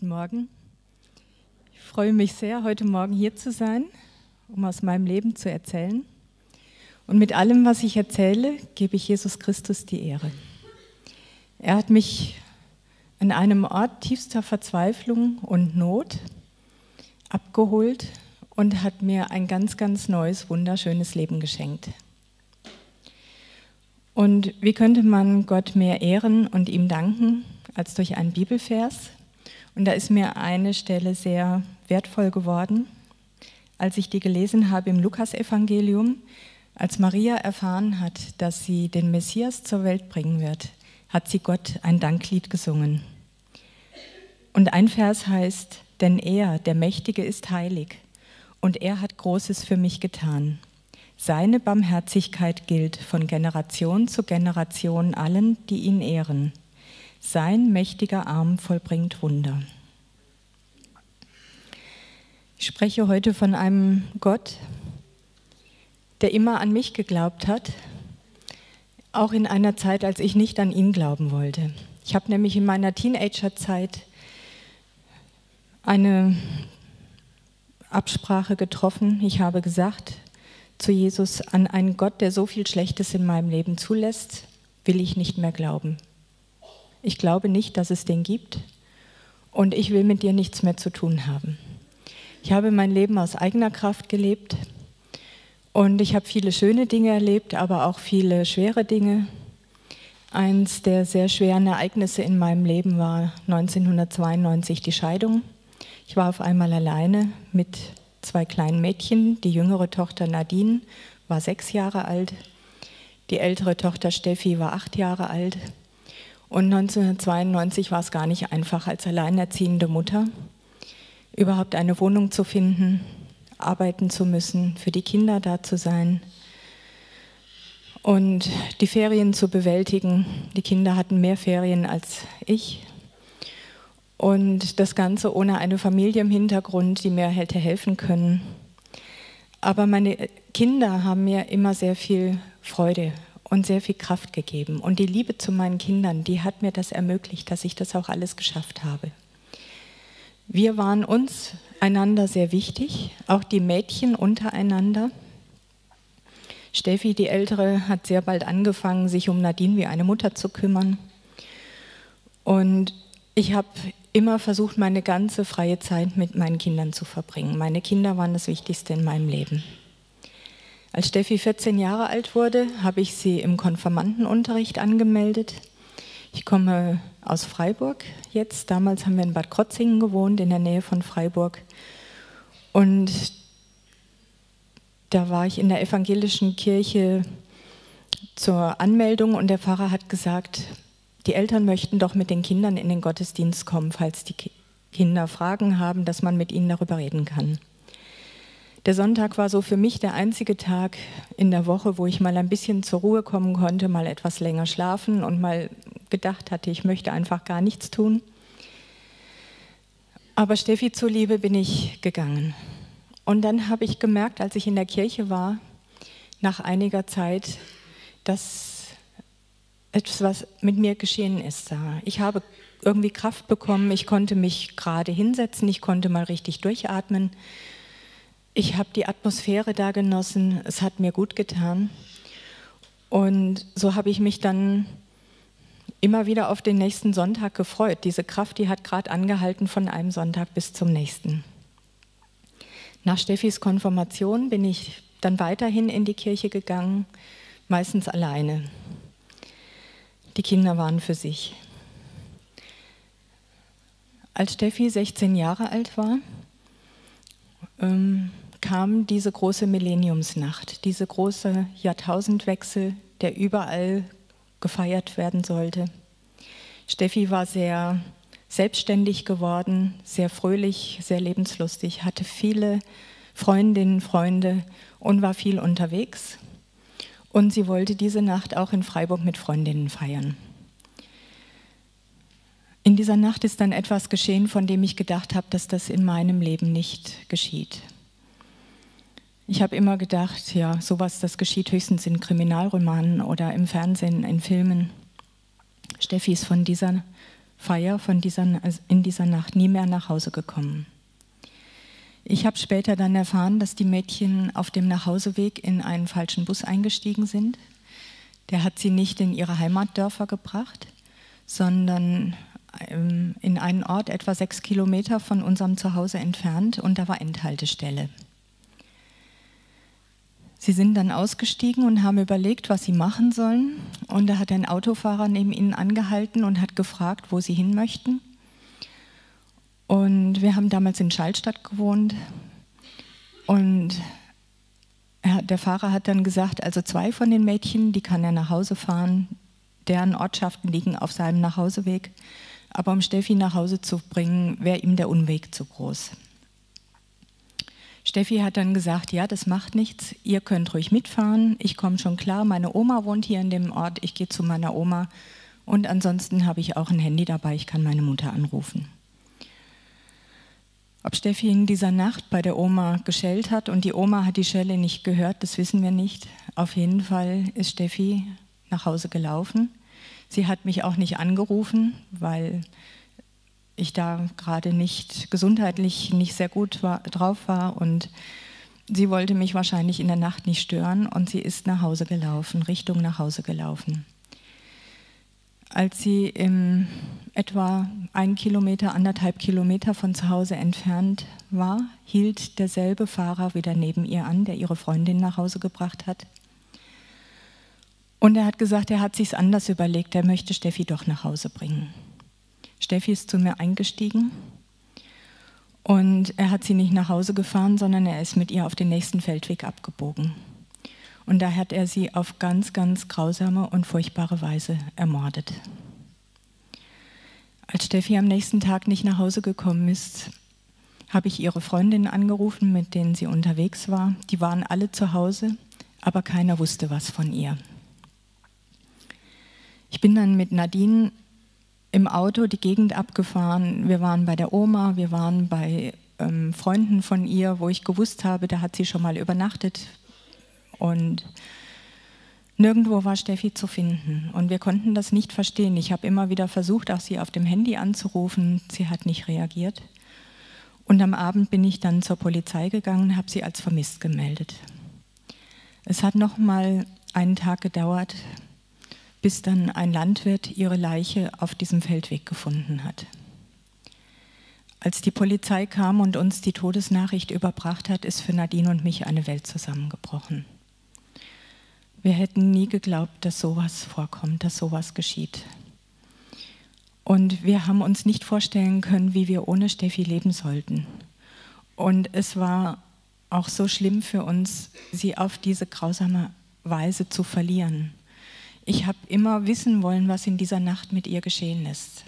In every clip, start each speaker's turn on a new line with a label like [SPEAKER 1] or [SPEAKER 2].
[SPEAKER 1] Guten Morgen. Ich freue mich sehr, heute Morgen hier zu sein, um aus meinem Leben zu erzählen. Und mit allem, was ich erzähle, gebe ich Jesus Christus die Ehre. Er hat mich an einem Ort tiefster Verzweiflung und Not abgeholt und hat mir ein ganz, ganz neues, wunderschönes Leben geschenkt. Und wie könnte man Gott mehr ehren und ihm danken als durch einen Bibelvers? Und da ist mir eine Stelle sehr wertvoll geworden, als ich die gelesen habe im Lukasevangelium, als Maria erfahren hat, dass sie den Messias zur Welt bringen wird, hat sie Gott ein Danklied gesungen. Und ein Vers heißt, denn er, der Mächtige, ist heilig und er hat Großes für mich getan. Seine Barmherzigkeit gilt von Generation zu Generation allen, die ihn ehren. Sein mächtiger Arm vollbringt Wunder. Ich spreche heute von einem Gott, der immer an mich geglaubt hat, auch in einer Zeit, als ich nicht an ihn glauben wollte. Ich habe nämlich in meiner Teenagerzeit eine Absprache getroffen. Ich habe gesagt zu Jesus, an einen Gott, der so viel Schlechtes in meinem Leben zulässt, will ich nicht mehr glauben. Ich glaube nicht, dass es den gibt und ich will mit dir nichts mehr zu tun haben. Ich habe mein Leben aus eigener Kraft gelebt und ich habe viele schöne Dinge erlebt, aber auch viele schwere Dinge. Eins der sehr schweren Ereignisse in meinem Leben war 1992 die Scheidung. Ich war auf einmal alleine mit zwei kleinen Mädchen. Die jüngere Tochter Nadine war sechs Jahre alt. Die ältere Tochter Steffi war acht Jahre alt. Und 1992 war es gar nicht einfach, als alleinerziehende Mutter überhaupt eine Wohnung zu finden, arbeiten zu müssen, für die Kinder da zu sein und die Ferien zu bewältigen. Die Kinder hatten mehr Ferien als ich. Und das Ganze ohne eine Familie im Hintergrund, die mir hätte helfen können. Aber meine Kinder haben mir immer sehr viel Freude und sehr viel Kraft gegeben. Und die Liebe zu meinen Kindern, die hat mir das ermöglicht, dass ich das auch alles geschafft habe. Wir waren uns einander sehr wichtig, auch die Mädchen untereinander. Steffi, die Ältere, hat sehr bald angefangen, sich um Nadine wie eine Mutter zu kümmern. Und ich habe immer versucht, meine ganze freie Zeit mit meinen Kindern zu verbringen. Meine Kinder waren das Wichtigste in meinem Leben. Als Steffi 14 Jahre alt wurde, habe ich sie im Konfirmandenunterricht angemeldet. Ich komme aus Freiburg jetzt. Damals haben wir in Bad Krotzingen gewohnt, in der Nähe von Freiburg. Und da war ich in der evangelischen Kirche zur Anmeldung und der Pfarrer hat gesagt, die Eltern möchten doch mit den Kindern in den Gottesdienst kommen, falls die Kinder Fragen haben, dass man mit ihnen darüber reden kann. Der Sonntag war so für mich der einzige Tag in der Woche, wo ich mal ein bisschen zur Ruhe kommen konnte, mal etwas länger schlafen und mal gedacht hatte, ich möchte einfach gar nichts tun. Aber Steffi zuliebe bin ich gegangen. Und dann habe ich gemerkt, als ich in der Kirche war, nach einiger Zeit, dass etwas mit mir geschehen ist. Ich habe irgendwie Kraft bekommen, ich konnte mich gerade hinsetzen, ich konnte mal richtig durchatmen. Ich habe die Atmosphäre da genossen, es hat mir gut getan. Und so habe ich mich dann immer wieder auf den nächsten Sonntag gefreut. Diese Kraft, die hat gerade angehalten von einem Sonntag bis zum nächsten. Nach Steffis Konfirmation bin ich dann weiterhin in die Kirche gegangen, meistens alleine. Die Kinder waren für sich. Als Steffi 16 Jahre alt war, ähm, kam diese große Millenniumsnacht, diese große Jahrtausendwechsel, der überall gefeiert werden sollte. Steffi war sehr selbstständig geworden, sehr fröhlich, sehr lebenslustig, hatte viele Freundinnen, Freunde und war viel unterwegs. Und sie wollte diese Nacht auch in Freiburg mit Freundinnen feiern. In dieser Nacht ist dann etwas geschehen, von dem ich gedacht habe, dass das in meinem Leben nicht geschieht. Ich habe immer gedacht, ja, sowas, das geschieht höchstens in Kriminalromanen oder im Fernsehen, in Filmen. Steffi ist von dieser Feier von dieser, in dieser Nacht nie mehr nach Hause gekommen. Ich habe später dann erfahren, dass die Mädchen auf dem Nachhauseweg in einen falschen Bus eingestiegen sind. Der hat sie nicht in ihre Heimatdörfer gebracht, sondern in einen Ort etwa sechs Kilometer von unserem Zuhause entfernt und da war Endhaltestelle. Sie sind dann ausgestiegen und haben überlegt, was sie machen sollen. Und da hat ein Autofahrer neben ihnen angehalten und hat gefragt, wo sie hin möchten. Und wir haben damals in Schallstadt gewohnt. Und er, der Fahrer hat dann gesagt, also zwei von den Mädchen, die kann er nach Hause fahren. Deren Ortschaften liegen auf seinem Nachhauseweg. Aber um Steffi nach Hause zu bringen, wäre ihm der Unweg zu groß. Steffi hat dann gesagt, ja, das macht nichts, ihr könnt ruhig mitfahren, ich komme schon klar, meine Oma wohnt hier in dem Ort, ich gehe zu meiner Oma und ansonsten habe ich auch ein Handy dabei, ich kann meine Mutter anrufen. Ob Steffi in dieser Nacht bei der Oma geschellt hat und die Oma hat die Schelle nicht gehört, das wissen wir nicht. Auf jeden Fall ist Steffi nach Hause gelaufen. Sie hat mich auch nicht angerufen, weil ich da gerade nicht gesundheitlich nicht sehr gut war, drauf war und sie wollte mich wahrscheinlich in der Nacht nicht stören und sie ist nach Hause gelaufen, Richtung nach Hause gelaufen. Als sie im etwa ein Kilometer, anderthalb Kilometer von zu Hause entfernt war, hielt derselbe Fahrer wieder neben ihr an, der ihre Freundin nach Hause gebracht hat. Und er hat gesagt, er hat sich's anders überlegt, er möchte Steffi doch nach Hause bringen. Steffi ist zu mir eingestiegen und er hat sie nicht nach Hause gefahren, sondern er ist mit ihr auf den nächsten Feldweg abgebogen. Und da hat er sie auf ganz, ganz grausame und furchtbare Weise ermordet. Als Steffi am nächsten Tag nicht nach Hause gekommen ist, habe ich ihre Freundinnen angerufen, mit denen sie unterwegs war. Die waren alle zu Hause, aber keiner wusste was von ihr. Ich bin dann mit Nadine im Auto die Gegend abgefahren. Wir waren bei der Oma, wir waren bei ähm, Freunden von ihr, wo ich gewusst habe, da hat sie schon mal übernachtet. Und nirgendwo war Steffi zu finden. Und wir konnten das nicht verstehen. Ich habe immer wieder versucht, auch sie auf dem Handy anzurufen. Sie hat nicht reagiert. Und am Abend bin ich dann zur Polizei gegangen habe sie als vermisst gemeldet. Es hat noch mal einen Tag gedauert, bis dann ein Landwirt ihre Leiche auf diesem Feldweg gefunden hat. Als die Polizei kam und uns die Todesnachricht überbracht hat, ist für Nadine und mich eine Welt zusammengebrochen. Wir hätten nie geglaubt, dass sowas vorkommt, dass sowas geschieht. Und wir haben uns nicht vorstellen können, wie wir ohne Steffi leben sollten. Und es war auch so schlimm für uns, sie auf diese grausame Weise zu verlieren. Ich habe immer wissen wollen, was in dieser Nacht mit ihr geschehen ist.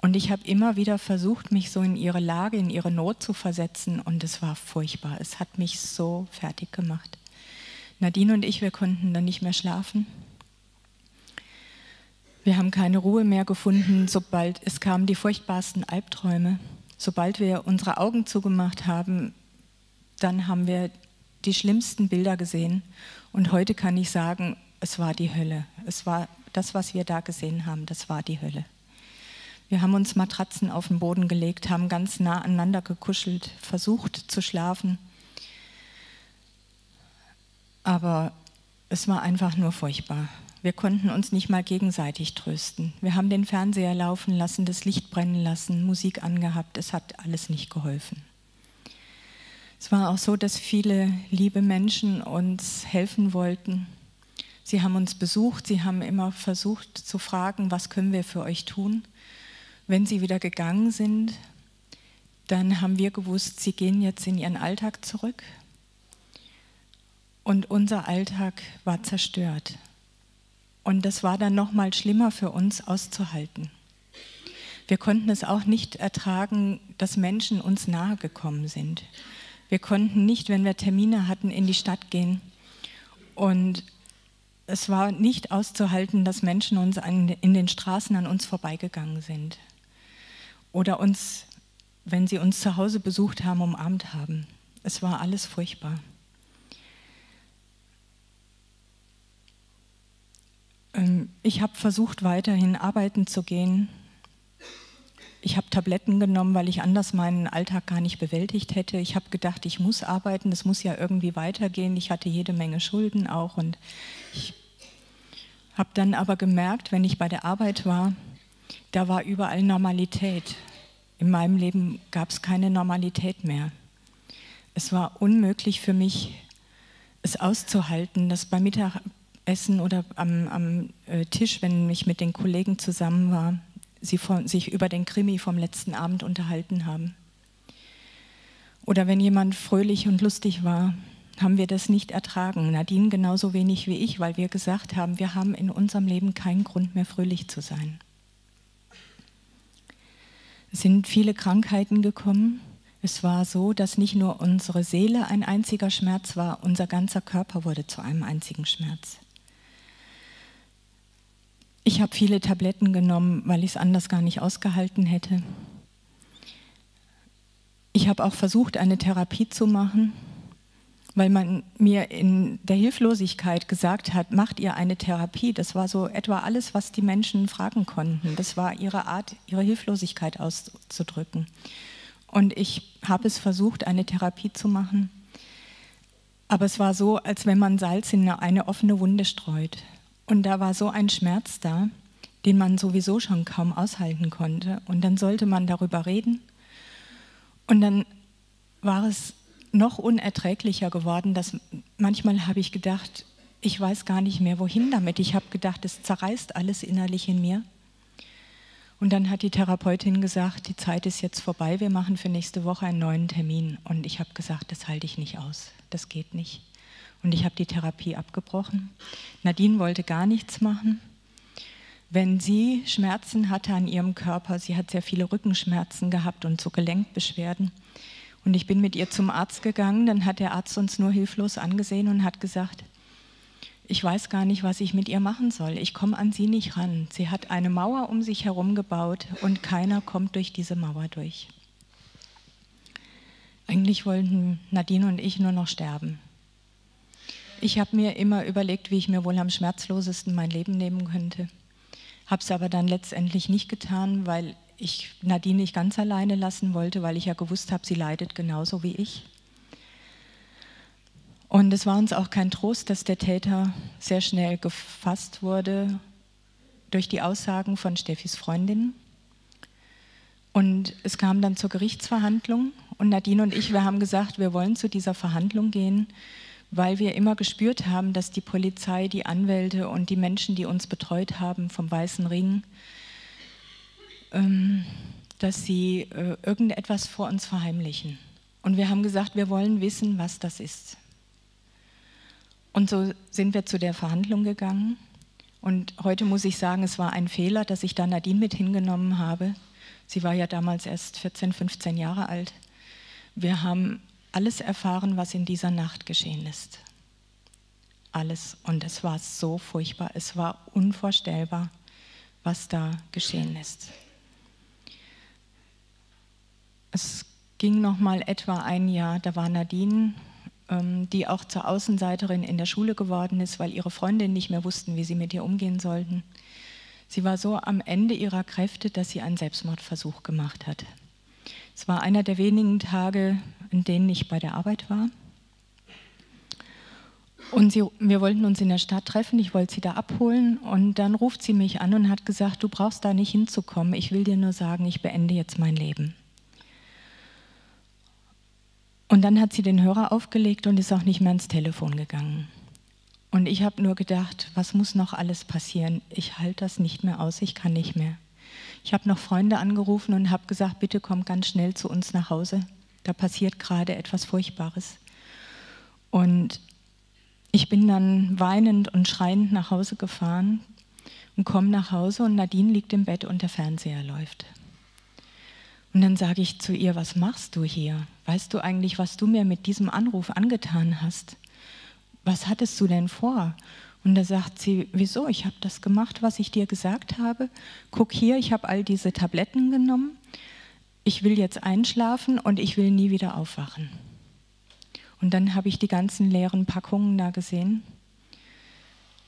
[SPEAKER 1] Und ich habe immer wieder versucht, mich so in ihre Lage, in ihre Not zu versetzen. Und es war furchtbar. Es hat mich so fertig gemacht. Nadine und ich, wir konnten dann nicht mehr schlafen. Wir haben keine Ruhe mehr gefunden, sobald es kamen die furchtbarsten Albträume. Sobald wir unsere Augen zugemacht haben, dann haben wir die schlimmsten Bilder gesehen. Und heute kann ich sagen, es war die Hölle. Es war das, was wir da gesehen haben, das war die Hölle. Wir haben uns Matratzen auf den Boden gelegt, haben ganz nah aneinander gekuschelt, versucht zu schlafen. Aber es war einfach nur furchtbar. Wir konnten uns nicht mal gegenseitig trösten. Wir haben den Fernseher laufen lassen, das Licht brennen lassen, Musik angehabt. Es hat alles nicht geholfen. Es war auch so, dass viele liebe Menschen uns helfen wollten Sie haben uns besucht, sie haben immer versucht zu fragen, was können wir für euch tun. Wenn sie wieder gegangen sind, dann haben wir gewusst, sie gehen jetzt in ihren Alltag zurück. Und unser Alltag war zerstört. Und das war dann noch mal schlimmer für uns auszuhalten. Wir konnten es auch nicht ertragen, dass Menschen uns nahe gekommen sind. Wir konnten nicht, wenn wir Termine hatten, in die Stadt gehen und es war nicht auszuhalten, dass Menschen uns an, in den Straßen an uns vorbeigegangen sind oder uns, wenn sie uns zu Hause besucht haben, umarmt haben. Es war alles furchtbar. Ähm, ich habe versucht, weiterhin arbeiten zu gehen. Ich habe Tabletten genommen, weil ich anders meinen Alltag gar nicht bewältigt hätte. Ich habe gedacht, ich muss arbeiten, das muss ja irgendwie weitergehen. Ich hatte jede Menge Schulden auch und ich habe dann aber gemerkt, wenn ich bei der Arbeit war, da war überall Normalität. In meinem Leben gab es keine Normalität mehr. Es war unmöglich für mich, es auszuhalten, dass beim Mittagessen oder am, am äh, Tisch, wenn ich mit den Kollegen zusammen war, sie von, sich über den Krimi vom letzten Abend unterhalten haben. Oder wenn jemand fröhlich und lustig war, haben wir das nicht ertragen. Nadine genauso wenig wie ich, weil wir gesagt haben, wir haben in unserem Leben keinen Grund mehr fröhlich zu sein. Es sind viele Krankheiten gekommen. Es war so, dass nicht nur unsere Seele ein einziger Schmerz war, unser ganzer Körper wurde zu einem einzigen Schmerz. Ich habe viele Tabletten genommen, weil ich es anders gar nicht ausgehalten hätte. Ich habe auch versucht, eine Therapie zu machen, weil man mir in der Hilflosigkeit gesagt hat, macht ihr eine Therapie. Das war so etwa alles, was die Menschen fragen konnten. Das war ihre Art, ihre Hilflosigkeit auszudrücken. Und ich habe es versucht, eine Therapie zu machen. Aber es war so, als wenn man Salz in eine offene Wunde streut. Und da war so ein Schmerz da, den man sowieso schon kaum aushalten konnte. Und dann sollte man darüber reden. Und dann war es noch unerträglicher geworden, dass manchmal habe ich gedacht, ich weiß gar nicht mehr, wohin damit. Ich habe gedacht, es zerreißt alles innerlich in mir. Und dann hat die Therapeutin gesagt, die Zeit ist jetzt vorbei, wir machen für nächste Woche einen neuen Termin. Und ich habe gesagt, das halte ich nicht aus, das geht nicht. Und ich habe die Therapie abgebrochen. Nadine wollte gar nichts machen. Wenn sie Schmerzen hatte an ihrem Körper, sie hat sehr viele Rückenschmerzen gehabt und so Gelenkbeschwerden. Und ich bin mit ihr zum Arzt gegangen, dann hat der Arzt uns nur hilflos angesehen und hat gesagt, ich weiß gar nicht, was ich mit ihr machen soll. Ich komme an sie nicht ran. Sie hat eine Mauer um sich herum gebaut und keiner kommt durch diese Mauer durch. Eigentlich wollten Nadine und ich nur noch sterben. Ich habe mir immer überlegt, wie ich mir wohl am schmerzlosesten mein Leben nehmen könnte. Habe es aber dann letztendlich nicht getan, weil ich Nadine nicht ganz alleine lassen wollte, weil ich ja gewusst habe, sie leidet genauso wie ich. Und es war uns auch kein Trost, dass der Täter sehr schnell gefasst wurde durch die Aussagen von Steffis Freundin. Und es kam dann zur Gerichtsverhandlung und Nadine und ich, wir haben gesagt, wir wollen zu dieser Verhandlung gehen, weil wir immer gespürt haben, dass die Polizei, die Anwälte und die Menschen, die uns betreut haben vom Weißen Ring, ähm, dass sie äh, irgendetwas vor uns verheimlichen. Und wir haben gesagt, wir wollen wissen, was das ist. Und so sind wir zu der Verhandlung gegangen. Und heute muss ich sagen, es war ein Fehler, dass ich da Nadine mit hingenommen habe. Sie war ja damals erst 14, 15 Jahre alt. Wir haben alles erfahren, was in dieser Nacht geschehen ist. Alles. Und es war so furchtbar, es war unvorstellbar, was da geschehen ist. Es ging noch mal etwa ein Jahr, da war Nadine, ähm, die auch zur Außenseiterin in der Schule geworden ist, weil ihre Freundinnen nicht mehr wussten, wie sie mit ihr umgehen sollten. Sie war so am Ende ihrer Kräfte, dass sie einen Selbstmordversuch gemacht hat. Es war einer der wenigen Tage, in denen ich bei der Arbeit war. Und sie, wir wollten uns in der Stadt treffen, ich wollte sie da abholen und dann ruft sie mich an und hat gesagt, du brauchst da nicht hinzukommen, ich will dir nur sagen, ich beende jetzt mein Leben. Und dann hat sie den Hörer aufgelegt und ist auch nicht mehr ans Telefon gegangen. Und ich habe nur gedacht, was muss noch alles passieren? Ich halte das nicht mehr aus, ich kann nicht mehr. Ich habe noch Freunde angerufen und habe gesagt, bitte komm ganz schnell zu uns nach Hause. Da passiert gerade etwas Furchtbares. Und ich bin dann weinend und schreiend nach Hause gefahren und komme nach Hause und Nadine liegt im Bett und der Fernseher läuft. Und dann sage ich zu ihr, was machst du hier? Weißt du eigentlich, was du mir mit diesem Anruf angetan hast? Was hattest du denn vor? Und da sagt sie, wieso? Ich habe das gemacht, was ich dir gesagt habe. Guck hier, ich habe all diese Tabletten genommen. Ich will jetzt einschlafen und ich will nie wieder aufwachen. Und dann habe ich die ganzen leeren Packungen da gesehen.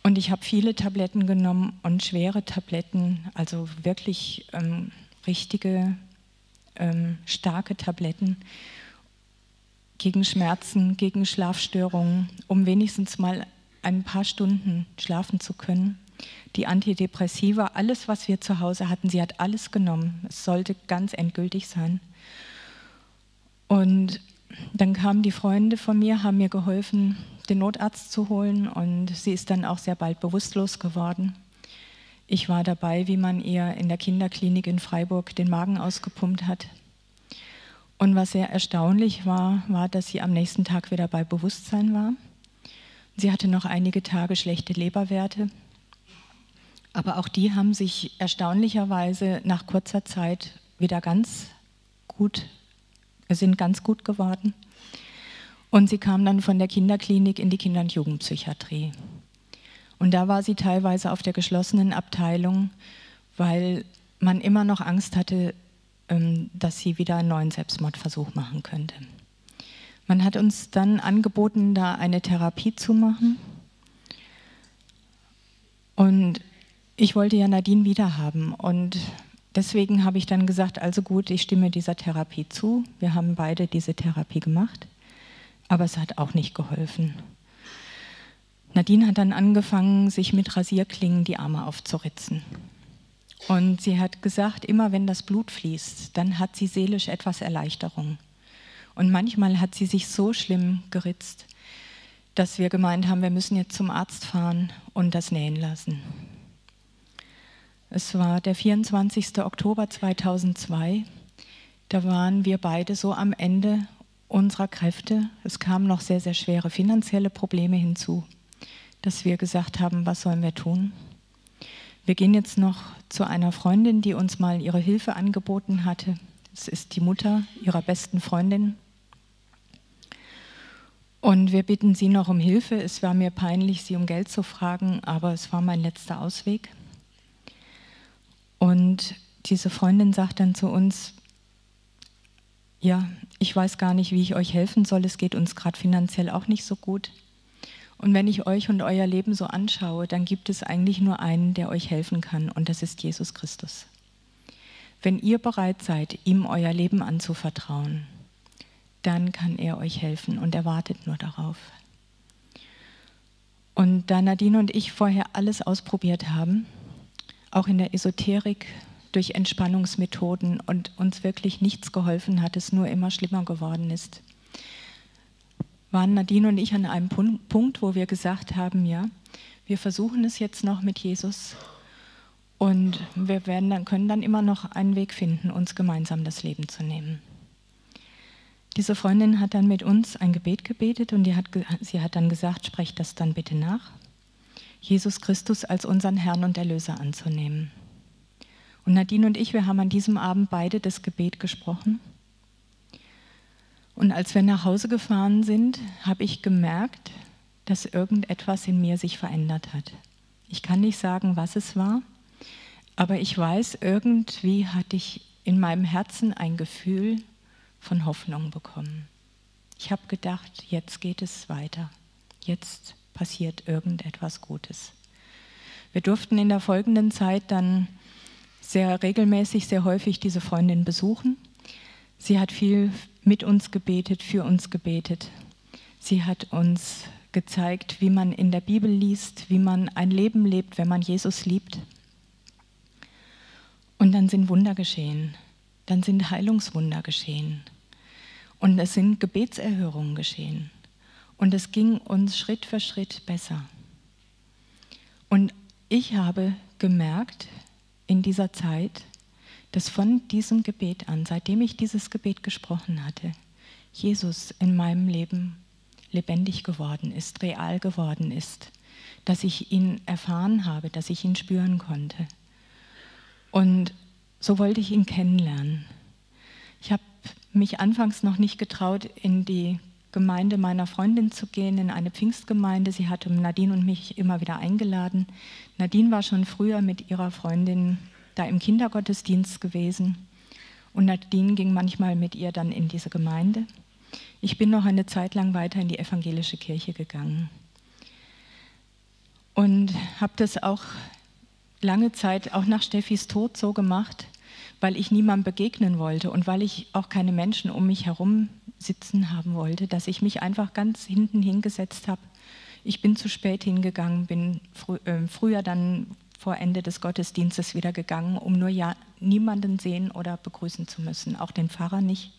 [SPEAKER 1] Und ich habe viele Tabletten genommen und schwere Tabletten, also wirklich ähm, richtige ähm, starke Tabletten gegen Schmerzen, gegen Schlafstörungen, um wenigstens mal ein paar Stunden schlafen zu können. Die Antidepressiva, alles, was wir zu Hause hatten, sie hat alles genommen. Es sollte ganz endgültig sein. Und dann kamen die Freunde von mir, haben mir geholfen, den Notarzt zu holen und sie ist dann auch sehr bald bewusstlos geworden. Ich war dabei, wie man ihr in der Kinderklinik in Freiburg den Magen ausgepumpt hat. Und was sehr erstaunlich war, war, dass sie am nächsten Tag wieder bei Bewusstsein war. Sie hatte noch einige Tage schlechte Leberwerte, aber auch die haben sich erstaunlicherweise nach kurzer Zeit wieder ganz gut, sind ganz gut geworden. Und sie kam dann von der Kinderklinik in die Kinder- und Jugendpsychiatrie. Und da war sie teilweise auf der geschlossenen Abteilung, weil man immer noch Angst hatte, ähm, dass sie wieder einen neuen Selbstmordversuch machen könnte. Man hat uns dann angeboten, da eine Therapie zu machen. Und ich wollte ja Nadine wiederhaben. Und deswegen habe ich dann gesagt, also gut, ich stimme dieser Therapie zu. Wir haben beide diese Therapie gemacht. Aber es hat auch nicht geholfen. Nadine hat dann angefangen, sich mit Rasierklingen die Arme aufzuritzen. Und sie hat gesagt, immer wenn das Blut fließt, dann hat sie seelisch etwas Erleichterung. Und manchmal hat sie sich so schlimm geritzt, dass wir gemeint haben, wir müssen jetzt zum Arzt fahren und das nähen lassen. Es war der 24. Oktober 2002. Da waren wir beide so am Ende unserer Kräfte. Es kamen noch sehr, sehr schwere finanzielle Probleme hinzu, dass wir gesagt haben, was sollen wir tun? Wir gehen jetzt noch zu einer Freundin, die uns mal ihre Hilfe angeboten hatte. Es ist die Mutter ihrer besten Freundin. Und wir bitten sie noch um Hilfe. Es war mir peinlich, sie um Geld zu fragen, aber es war mein letzter Ausweg. Und diese Freundin sagt dann zu uns, ja, ich weiß gar nicht, wie ich euch helfen soll, es geht uns gerade finanziell auch nicht so gut. Und wenn ich euch und euer Leben so anschaue, dann gibt es eigentlich nur einen, der euch helfen kann, und das ist Jesus Christus. Wenn ihr bereit seid, ihm euer Leben anzuvertrauen, dann kann er euch helfen und er wartet nur darauf. Und da Nadine und ich vorher alles ausprobiert haben, auch in der Esoterik durch Entspannungsmethoden und uns wirklich nichts geholfen hat, es nur immer schlimmer geworden ist, waren Nadine und ich an einem Punkt, wo wir gesagt haben, ja, wir versuchen es jetzt noch mit Jesus und wir werden dann, können dann immer noch einen Weg finden, uns gemeinsam das Leben zu nehmen. Diese Freundin hat dann mit uns ein Gebet gebetet und hat, sie hat dann gesagt, sprecht das dann bitte nach. Jesus Christus als unseren Herrn und Erlöser anzunehmen. Und Nadine und ich, wir haben an diesem Abend beide das Gebet gesprochen. Und als wir nach Hause gefahren sind, habe ich gemerkt, dass irgendetwas in mir sich verändert hat. Ich kann nicht sagen, was es war, aber ich weiß, irgendwie hatte ich in meinem Herzen ein Gefühl von Hoffnung bekommen. Ich habe gedacht, jetzt geht es weiter. Jetzt passiert irgendetwas Gutes. Wir durften in der folgenden Zeit dann sehr regelmäßig, sehr häufig diese Freundin besuchen. Sie hat viel mit uns gebetet, für uns gebetet. Sie hat uns gezeigt, wie man in der Bibel liest, wie man ein Leben lebt, wenn man Jesus liebt. Und dann sind Wunder geschehen. Dann sind Heilungswunder geschehen. Und es sind Gebetserhörungen geschehen. Und es ging uns Schritt für Schritt besser. Und ich habe gemerkt in dieser Zeit, dass von diesem Gebet an, seitdem ich dieses Gebet gesprochen hatte, Jesus in meinem Leben lebendig geworden ist, real geworden ist, dass ich ihn erfahren habe, dass ich ihn spüren konnte. Und so wollte ich ihn kennenlernen. Ich habe mich anfangs noch nicht getraut, in die Gemeinde meiner Freundin zu gehen, in eine Pfingstgemeinde. Sie hatte Nadine und mich immer wieder eingeladen. Nadine war schon früher mit ihrer Freundin da im Kindergottesdienst gewesen und Nadine ging manchmal mit ihr dann in diese Gemeinde. Ich bin noch eine Zeit lang weiter in die evangelische Kirche gegangen und habe das auch lange Zeit, auch nach Steffis Tod so gemacht, weil ich niemandem begegnen wollte und weil ich auch keine Menschen um mich herum sitzen haben wollte, dass ich mich einfach ganz hinten hingesetzt habe. Ich bin zu spät hingegangen, bin frü äh, früher dann vor Ende des Gottesdienstes wieder gegangen, um nur ja niemanden sehen oder begrüßen zu müssen, auch den Pfarrer nicht.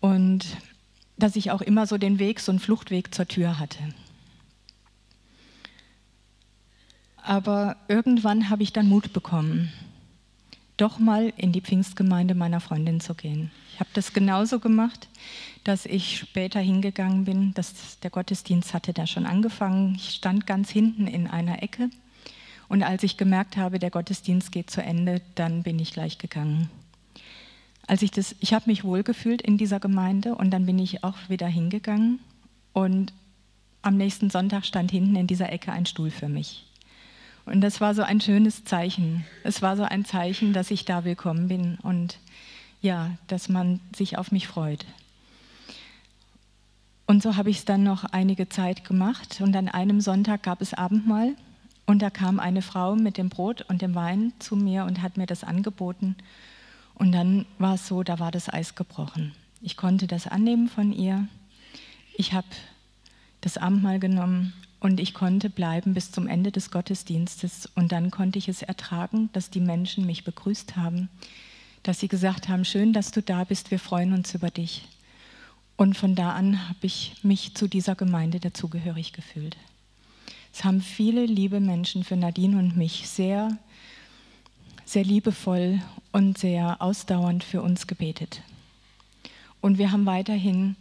[SPEAKER 1] Und dass ich auch immer so den Weg, so einen Fluchtweg zur Tür hatte. Aber irgendwann habe ich dann Mut bekommen, doch mal in die Pfingstgemeinde meiner Freundin zu gehen. Ich habe das genauso gemacht, dass ich später hingegangen bin. Dass der Gottesdienst hatte da schon angefangen. Ich stand ganz hinten in einer Ecke und als ich gemerkt habe, der Gottesdienst geht zu Ende, dann bin ich gleich gegangen. Als ich das, ich habe mich wohlgefühlt in dieser Gemeinde und dann bin ich auch wieder hingegangen und am nächsten Sonntag stand hinten in dieser Ecke ein Stuhl für mich. Und das war so ein schönes Zeichen. Es war so ein Zeichen, dass ich da willkommen bin und ja, dass man sich auf mich freut. Und so habe ich es dann noch einige Zeit gemacht und an einem Sonntag gab es Abendmahl und da kam eine Frau mit dem Brot und dem Wein zu mir und hat mir das angeboten. Und dann war es so, da war das Eis gebrochen. Ich konnte das annehmen von ihr. Ich habe das Abendmahl genommen und ich konnte bleiben bis zum Ende des Gottesdienstes. Und dann konnte ich es ertragen, dass die Menschen mich begrüßt haben, dass sie gesagt haben, schön, dass du da bist, wir freuen uns über dich. Und von da an habe ich mich zu dieser Gemeinde dazugehörig gefühlt. Es haben viele liebe Menschen für Nadine und mich sehr, sehr liebevoll und sehr ausdauernd für uns gebetet. Und wir haben weiterhin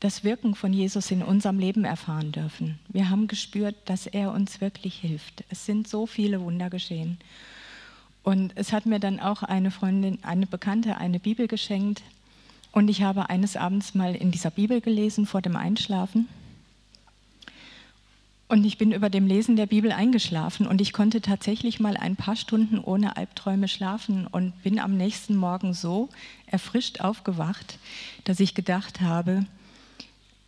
[SPEAKER 1] das Wirken von Jesus in unserem Leben erfahren dürfen. Wir haben gespürt, dass er uns wirklich hilft. Es sind so viele Wunder geschehen. Und es hat mir dann auch eine Freundin, eine Bekannte, eine Bibel geschenkt. Und ich habe eines Abends mal in dieser Bibel gelesen vor dem Einschlafen. Und ich bin über dem Lesen der Bibel eingeschlafen und ich konnte tatsächlich mal ein paar Stunden ohne Albträume schlafen und bin am nächsten Morgen so erfrischt aufgewacht, dass ich gedacht habe,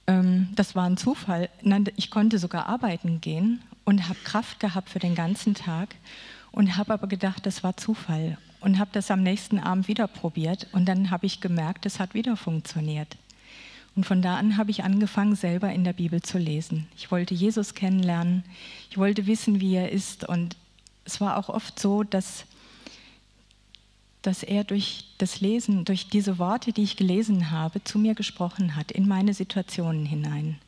[SPEAKER 1] ähm, das war ein Zufall. Ich konnte sogar arbeiten gehen und habe Kraft gehabt für den ganzen Tag und habe aber gedacht, das war Zufall und habe das am nächsten Abend wieder probiert und dann habe ich gemerkt, es hat wieder funktioniert. Und von da an habe ich angefangen, selber in der Bibel zu lesen. Ich wollte Jesus kennenlernen, ich wollte wissen, wie er ist. Und es war auch oft so, dass, dass er durch das Lesen, durch diese Worte, die ich gelesen habe, zu mir gesprochen hat, in meine Situationen hinein.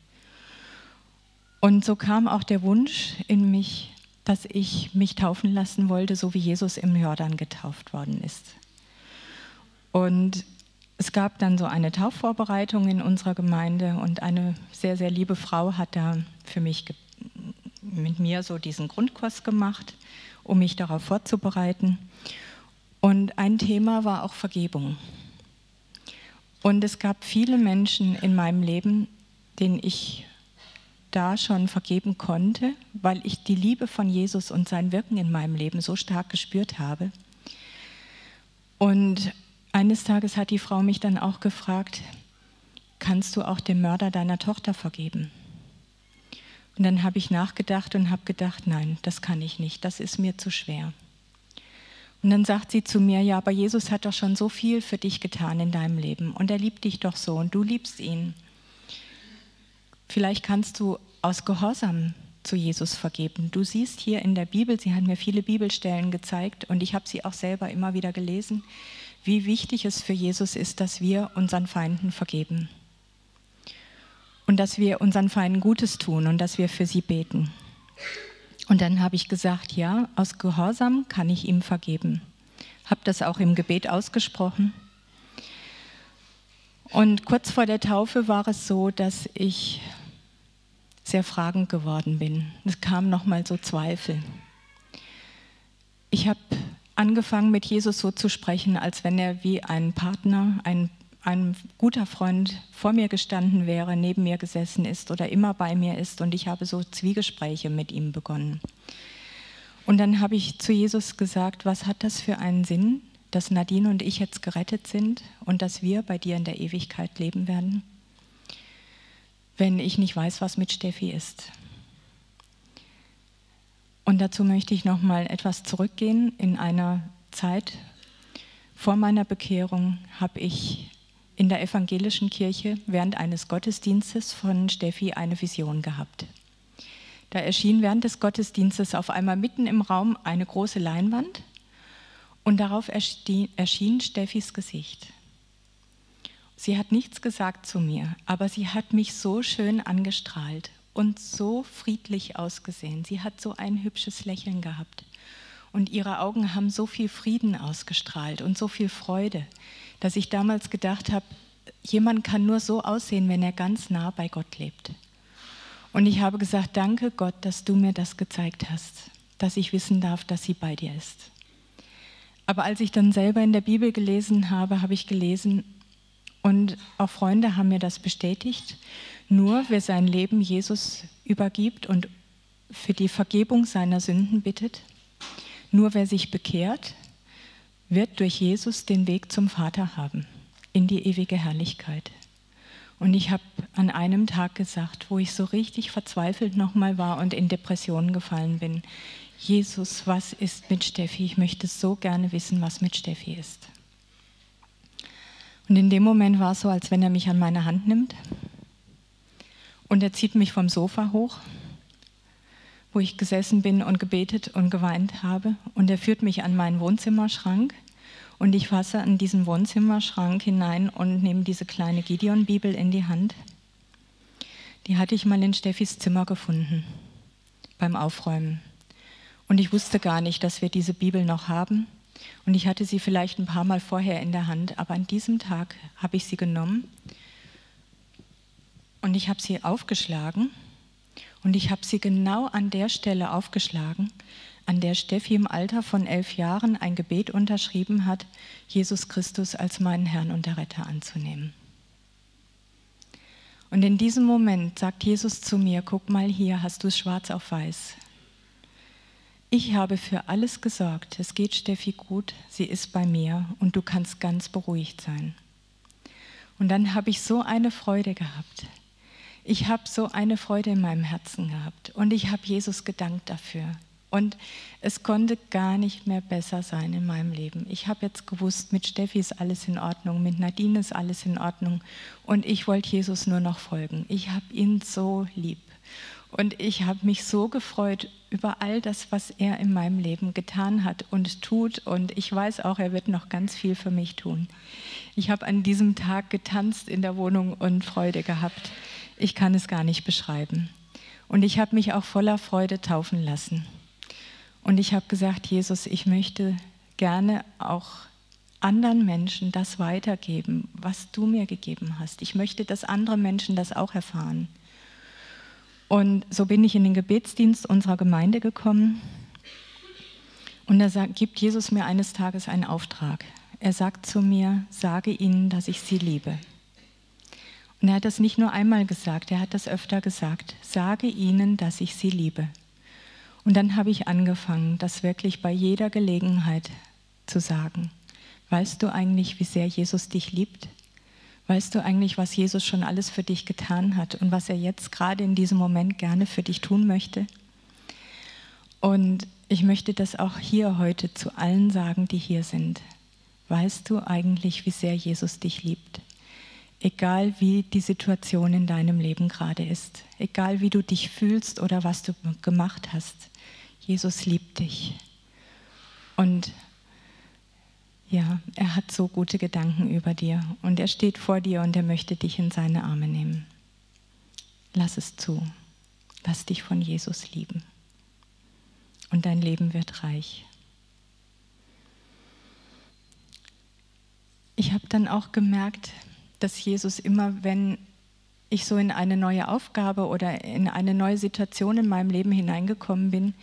[SPEAKER 1] Und so kam auch der Wunsch in mich, dass ich mich taufen lassen wollte, so wie Jesus im Jordan getauft worden ist. Und es gab dann so eine Taufvorbereitung in unserer Gemeinde und eine sehr, sehr liebe Frau hat da für mich mit mir so diesen Grundkurs gemacht, um mich darauf vorzubereiten. Und ein Thema war auch Vergebung. Und es gab viele Menschen in meinem Leben, denen ich da schon vergeben konnte, weil ich die Liebe von Jesus und sein Wirken in meinem Leben so stark gespürt habe. Und eines Tages hat die Frau mich dann auch gefragt, kannst du auch dem Mörder deiner Tochter vergeben? Und dann habe ich nachgedacht und habe gedacht, nein, das kann ich nicht, das ist mir zu schwer. Und dann sagt sie zu mir, ja, aber Jesus hat doch schon so viel für dich getan in deinem Leben und er liebt dich doch so und du liebst ihn. Vielleicht kannst du aus Gehorsam zu Jesus vergeben. Du siehst hier in der Bibel, sie hat mir viele Bibelstellen gezeigt und ich habe sie auch selber immer wieder gelesen, wie wichtig es für Jesus ist, dass wir unseren Feinden vergeben. Und dass wir unseren Feinden Gutes tun und dass wir für sie beten. Und dann habe ich gesagt, ja, aus Gehorsam kann ich ihm vergeben. Habe das auch im Gebet ausgesprochen. Und kurz vor der Taufe war es so, dass ich sehr fragend geworden bin. Es kamen nochmal so Zweifel. Ich habe angefangen mit Jesus so zu sprechen, als wenn er wie ein Partner, ein, ein guter Freund vor mir gestanden wäre, neben mir gesessen ist oder immer bei mir ist. Und ich habe so Zwiegespräche mit ihm begonnen. Und dann habe ich zu Jesus gesagt, was hat das für einen Sinn, dass Nadine und ich jetzt gerettet sind und dass wir bei dir in der Ewigkeit leben werden, wenn ich nicht weiß, was mit Steffi ist. Und dazu möchte ich noch mal etwas zurückgehen in einer Zeit, Vor meiner Bekehrung habe ich in der evangelischen Kirche während eines Gottesdienstes von Steffi eine Vision gehabt. Da erschien während des Gottesdienstes auf einmal mitten im Raum eine große Leinwand und darauf erschien Steffis Gesicht. Sie hat nichts gesagt zu mir, aber sie hat mich so schön angestrahlt und so friedlich ausgesehen. Sie hat so ein hübsches Lächeln gehabt. Und ihre Augen haben so viel Frieden ausgestrahlt und so viel Freude, dass ich damals gedacht habe, jemand kann nur so aussehen, wenn er ganz nah bei Gott lebt. Und ich habe gesagt, danke Gott, dass du mir das gezeigt hast, dass ich wissen darf, dass sie bei dir ist. Aber als ich dann selber in der Bibel gelesen habe, habe ich gelesen, und auch Freunde haben mir das bestätigt, nur wer sein Leben Jesus übergibt und für die Vergebung seiner Sünden bittet, nur wer sich bekehrt, wird durch Jesus den Weg zum Vater haben, in die ewige Herrlichkeit. Und ich habe an einem Tag gesagt, wo ich so richtig verzweifelt nochmal war und in Depressionen gefallen bin, Jesus, was ist mit Steffi? Ich möchte so gerne wissen, was mit Steffi ist. Und in dem Moment war es so, als wenn er mich an meine Hand nimmt und er zieht mich vom Sofa hoch wo ich gesessen bin und gebetet und geweint habe. Und er führt mich an meinen Wohnzimmerschrank und ich fasse an diesen Wohnzimmerschrank hinein und nehme diese kleine Gideon-Bibel in die Hand. Die hatte ich mal in Steffis Zimmer gefunden beim Aufräumen. Und ich wusste gar nicht, dass wir diese Bibel noch haben. Und ich hatte sie vielleicht ein paar Mal vorher in der Hand, aber an diesem Tag habe ich sie genommen und ich habe sie aufgeschlagen und ich habe sie genau an der Stelle aufgeschlagen, an der Steffi im Alter von elf Jahren ein Gebet unterschrieben hat, Jesus Christus als meinen Herrn und der Retter anzunehmen. Und in diesem Moment sagt Jesus zu mir, guck mal hier, hast du es schwarz auf weiß. Ich habe für alles gesorgt. Es geht Steffi gut, sie ist bei mir und du kannst ganz beruhigt sein. Und dann habe ich so eine Freude gehabt. Ich habe so eine Freude in meinem Herzen gehabt und ich habe Jesus gedankt dafür. Und es konnte gar nicht mehr besser sein in meinem Leben. Ich habe jetzt gewusst, mit Steffi ist alles in Ordnung, mit Nadine ist alles in Ordnung. Und ich wollte Jesus nur noch folgen. Ich habe ihn so lieb. Und ich habe mich so gefreut über all das, was er in meinem Leben getan hat und tut. Und ich weiß auch, er wird noch ganz viel für mich tun. Ich habe an diesem Tag getanzt in der Wohnung und Freude gehabt. Ich kann es gar nicht beschreiben. Und ich habe mich auch voller Freude taufen lassen. Und ich habe gesagt, Jesus, ich möchte gerne auch anderen Menschen das weitergeben, was du mir gegeben hast. Ich möchte, dass andere Menschen das auch erfahren. Und so bin ich in den Gebetsdienst unserer Gemeinde gekommen. Und da sagt, gibt Jesus mir eines Tages einen Auftrag. Er sagt zu mir, sage ihnen, dass ich sie liebe. Und er hat das nicht nur einmal gesagt, er hat das öfter gesagt. Sage ihnen, dass ich sie liebe. Und dann habe ich angefangen, das wirklich bei jeder Gelegenheit zu sagen. Weißt du eigentlich, wie sehr Jesus dich liebt? Weißt du eigentlich, was Jesus schon alles für dich getan hat und was er jetzt gerade in diesem Moment gerne für dich tun möchte? Und ich möchte das auch hier heute zu allen sagen, die hier sind. Weißt du eigentlich, wie sehr Jesus dich liebt? Egal wie die Situation in deinem Leben gerade ist, egal wie du dich fühlst oder was du gemacht hast. Jesus liebt dich. Und ja, er hat so gute Gedanken über dir und er steht vor dir und er möchte dich in seine Arme nehmen. Lass es zu. Lass dich von Jesus lieben. Und dein Leben wird reich. Ich habe dann auch gemerkt, dass Jesus immer, wenn ich so in eine neue Aufgabe oder in eine neue Situation in meinem Leben hineingekommen bin,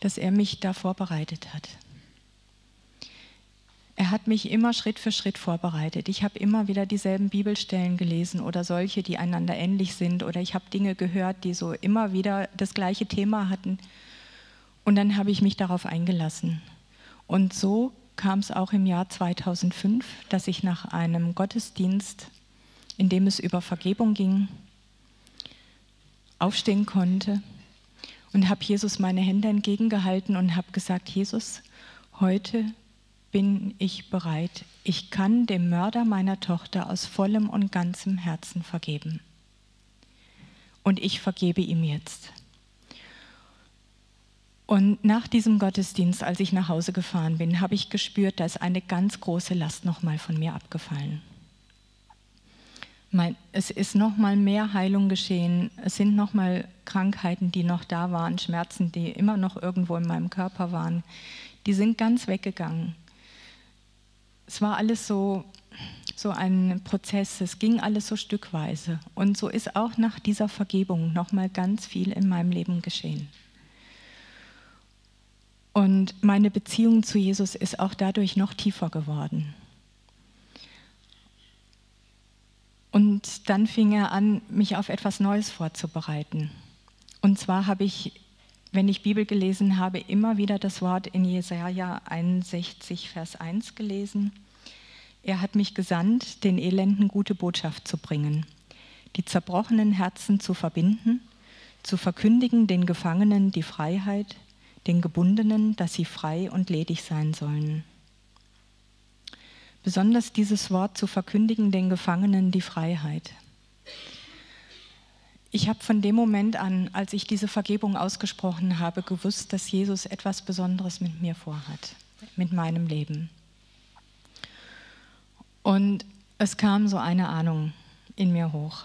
[SPEAKER 1] dass er mich da vorbereitet hat. Er hat mich immer Schritt für Schritt vorbereitet. Ich habe immer wieder dieselben Bibelstellen gelesen oder solche, die einander ähnlich sind. Oder ich habe Dinge gehört, die so immer wieder das gleiche Thema hatten. Und dann habe ich mich darauf eingelassen. Und so kam es auch im Jahr 2005, dass ich nach einem Gottesdienst in dem es über Vergebung ging, aufstehen konnte und habe Jesus meine Hände entgegengehalten und habe gesagt, Jesus, heute bin ich bereit, ich kann dem Mörder meiner Tochter aus vollem und ganzem Herzen vergeben. Und ich vergebe ihm jetzt. Und nach diesem Gottesdienst, als ich nach Hause gefahren bin, habe ich gespürt, da ist eine ganz große Last nochmal von mir abgefallen. Es ist nochmal mehr Heilung geschehen. Es sind nochmal Krankheiten, die noch da waren, Schmerzen, die immer noch irgendwo in meinem Körper waren. Die sind ganz weggegangen es war alles so, so ein Prozess, es ging alles so stückweise. Und so ist auch nach dieser Vergebung nochmal ganz viel in meinem Leben geschehen. Und meine Beziehung zu Jesus ist auch dadurch noch tiefer geworden. Und dann fing er an, mich auf etwas Neues vorzubereiten. Und zwar habe ich, wenn ich Bibel gelesen habe, immer wieder das Wort in Jesaja 61, Vers 1 gelesen. Er hat mich gesandt, den Elenden gute Botschaft zu bringen, die zerbrochenen Herzen zu verbinden, zu verkündigen den Gefangenen die Freiheit, den Gebundenen, dass sie frei und ledig sein sollen. Besonders dieses Wort zu verkündigen den Gefangenen die Freiheit. Ich habe von dem Moment an, als ich diese Vergebung ausgesprochen habe, gewusst, dass Jesus etwas Besonderes mit mir vorhat, mit meinem Leben. Und es kam so eine Ahnung in mir hoch.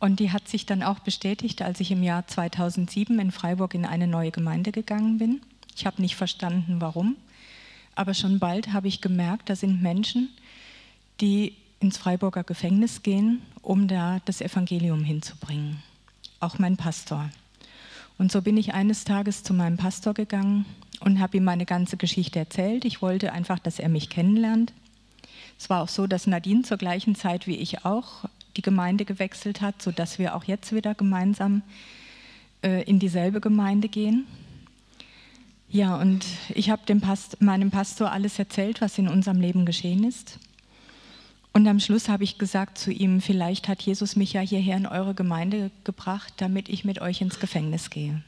[SPEAKER 1] Und die hat sich dann auch bestätigt, als ich im Jahr 2007 in Freiburg in eine neue Gemeinde gegangen bin. Ich habe nicht verstanden, warum. Aber schon bald habe ich gemerkt, da sind Menschen, die ins Freiburger Gefängnis gehen, um da das Evangelium hinzubringen. Auch mein Pastor. Und so bin ich eines Tages zu meinem Pastor gegangen und habe ihm meine ganze Geschichte erzählt. Ich wollte einfach, dass er mich kennenlernt. Es war auch so, dass Nadine zur gleichen Zeit wie ich auch die Gemeinde gewechselt hat, sodass wir auch jetzt wieder gemeinsam äh, in dieselbe Gemeinde gehen. Ja, und ich habe Past meinem Pastor alles erzählt, was in unserem Leben geschehen ist. Und am Schluss habe ich gesagt zu ihm, vielleicht hat Jesus mich ja hierher in eure Gemeinde gebracht, damit ich mit euch ins Gefängnis gehe.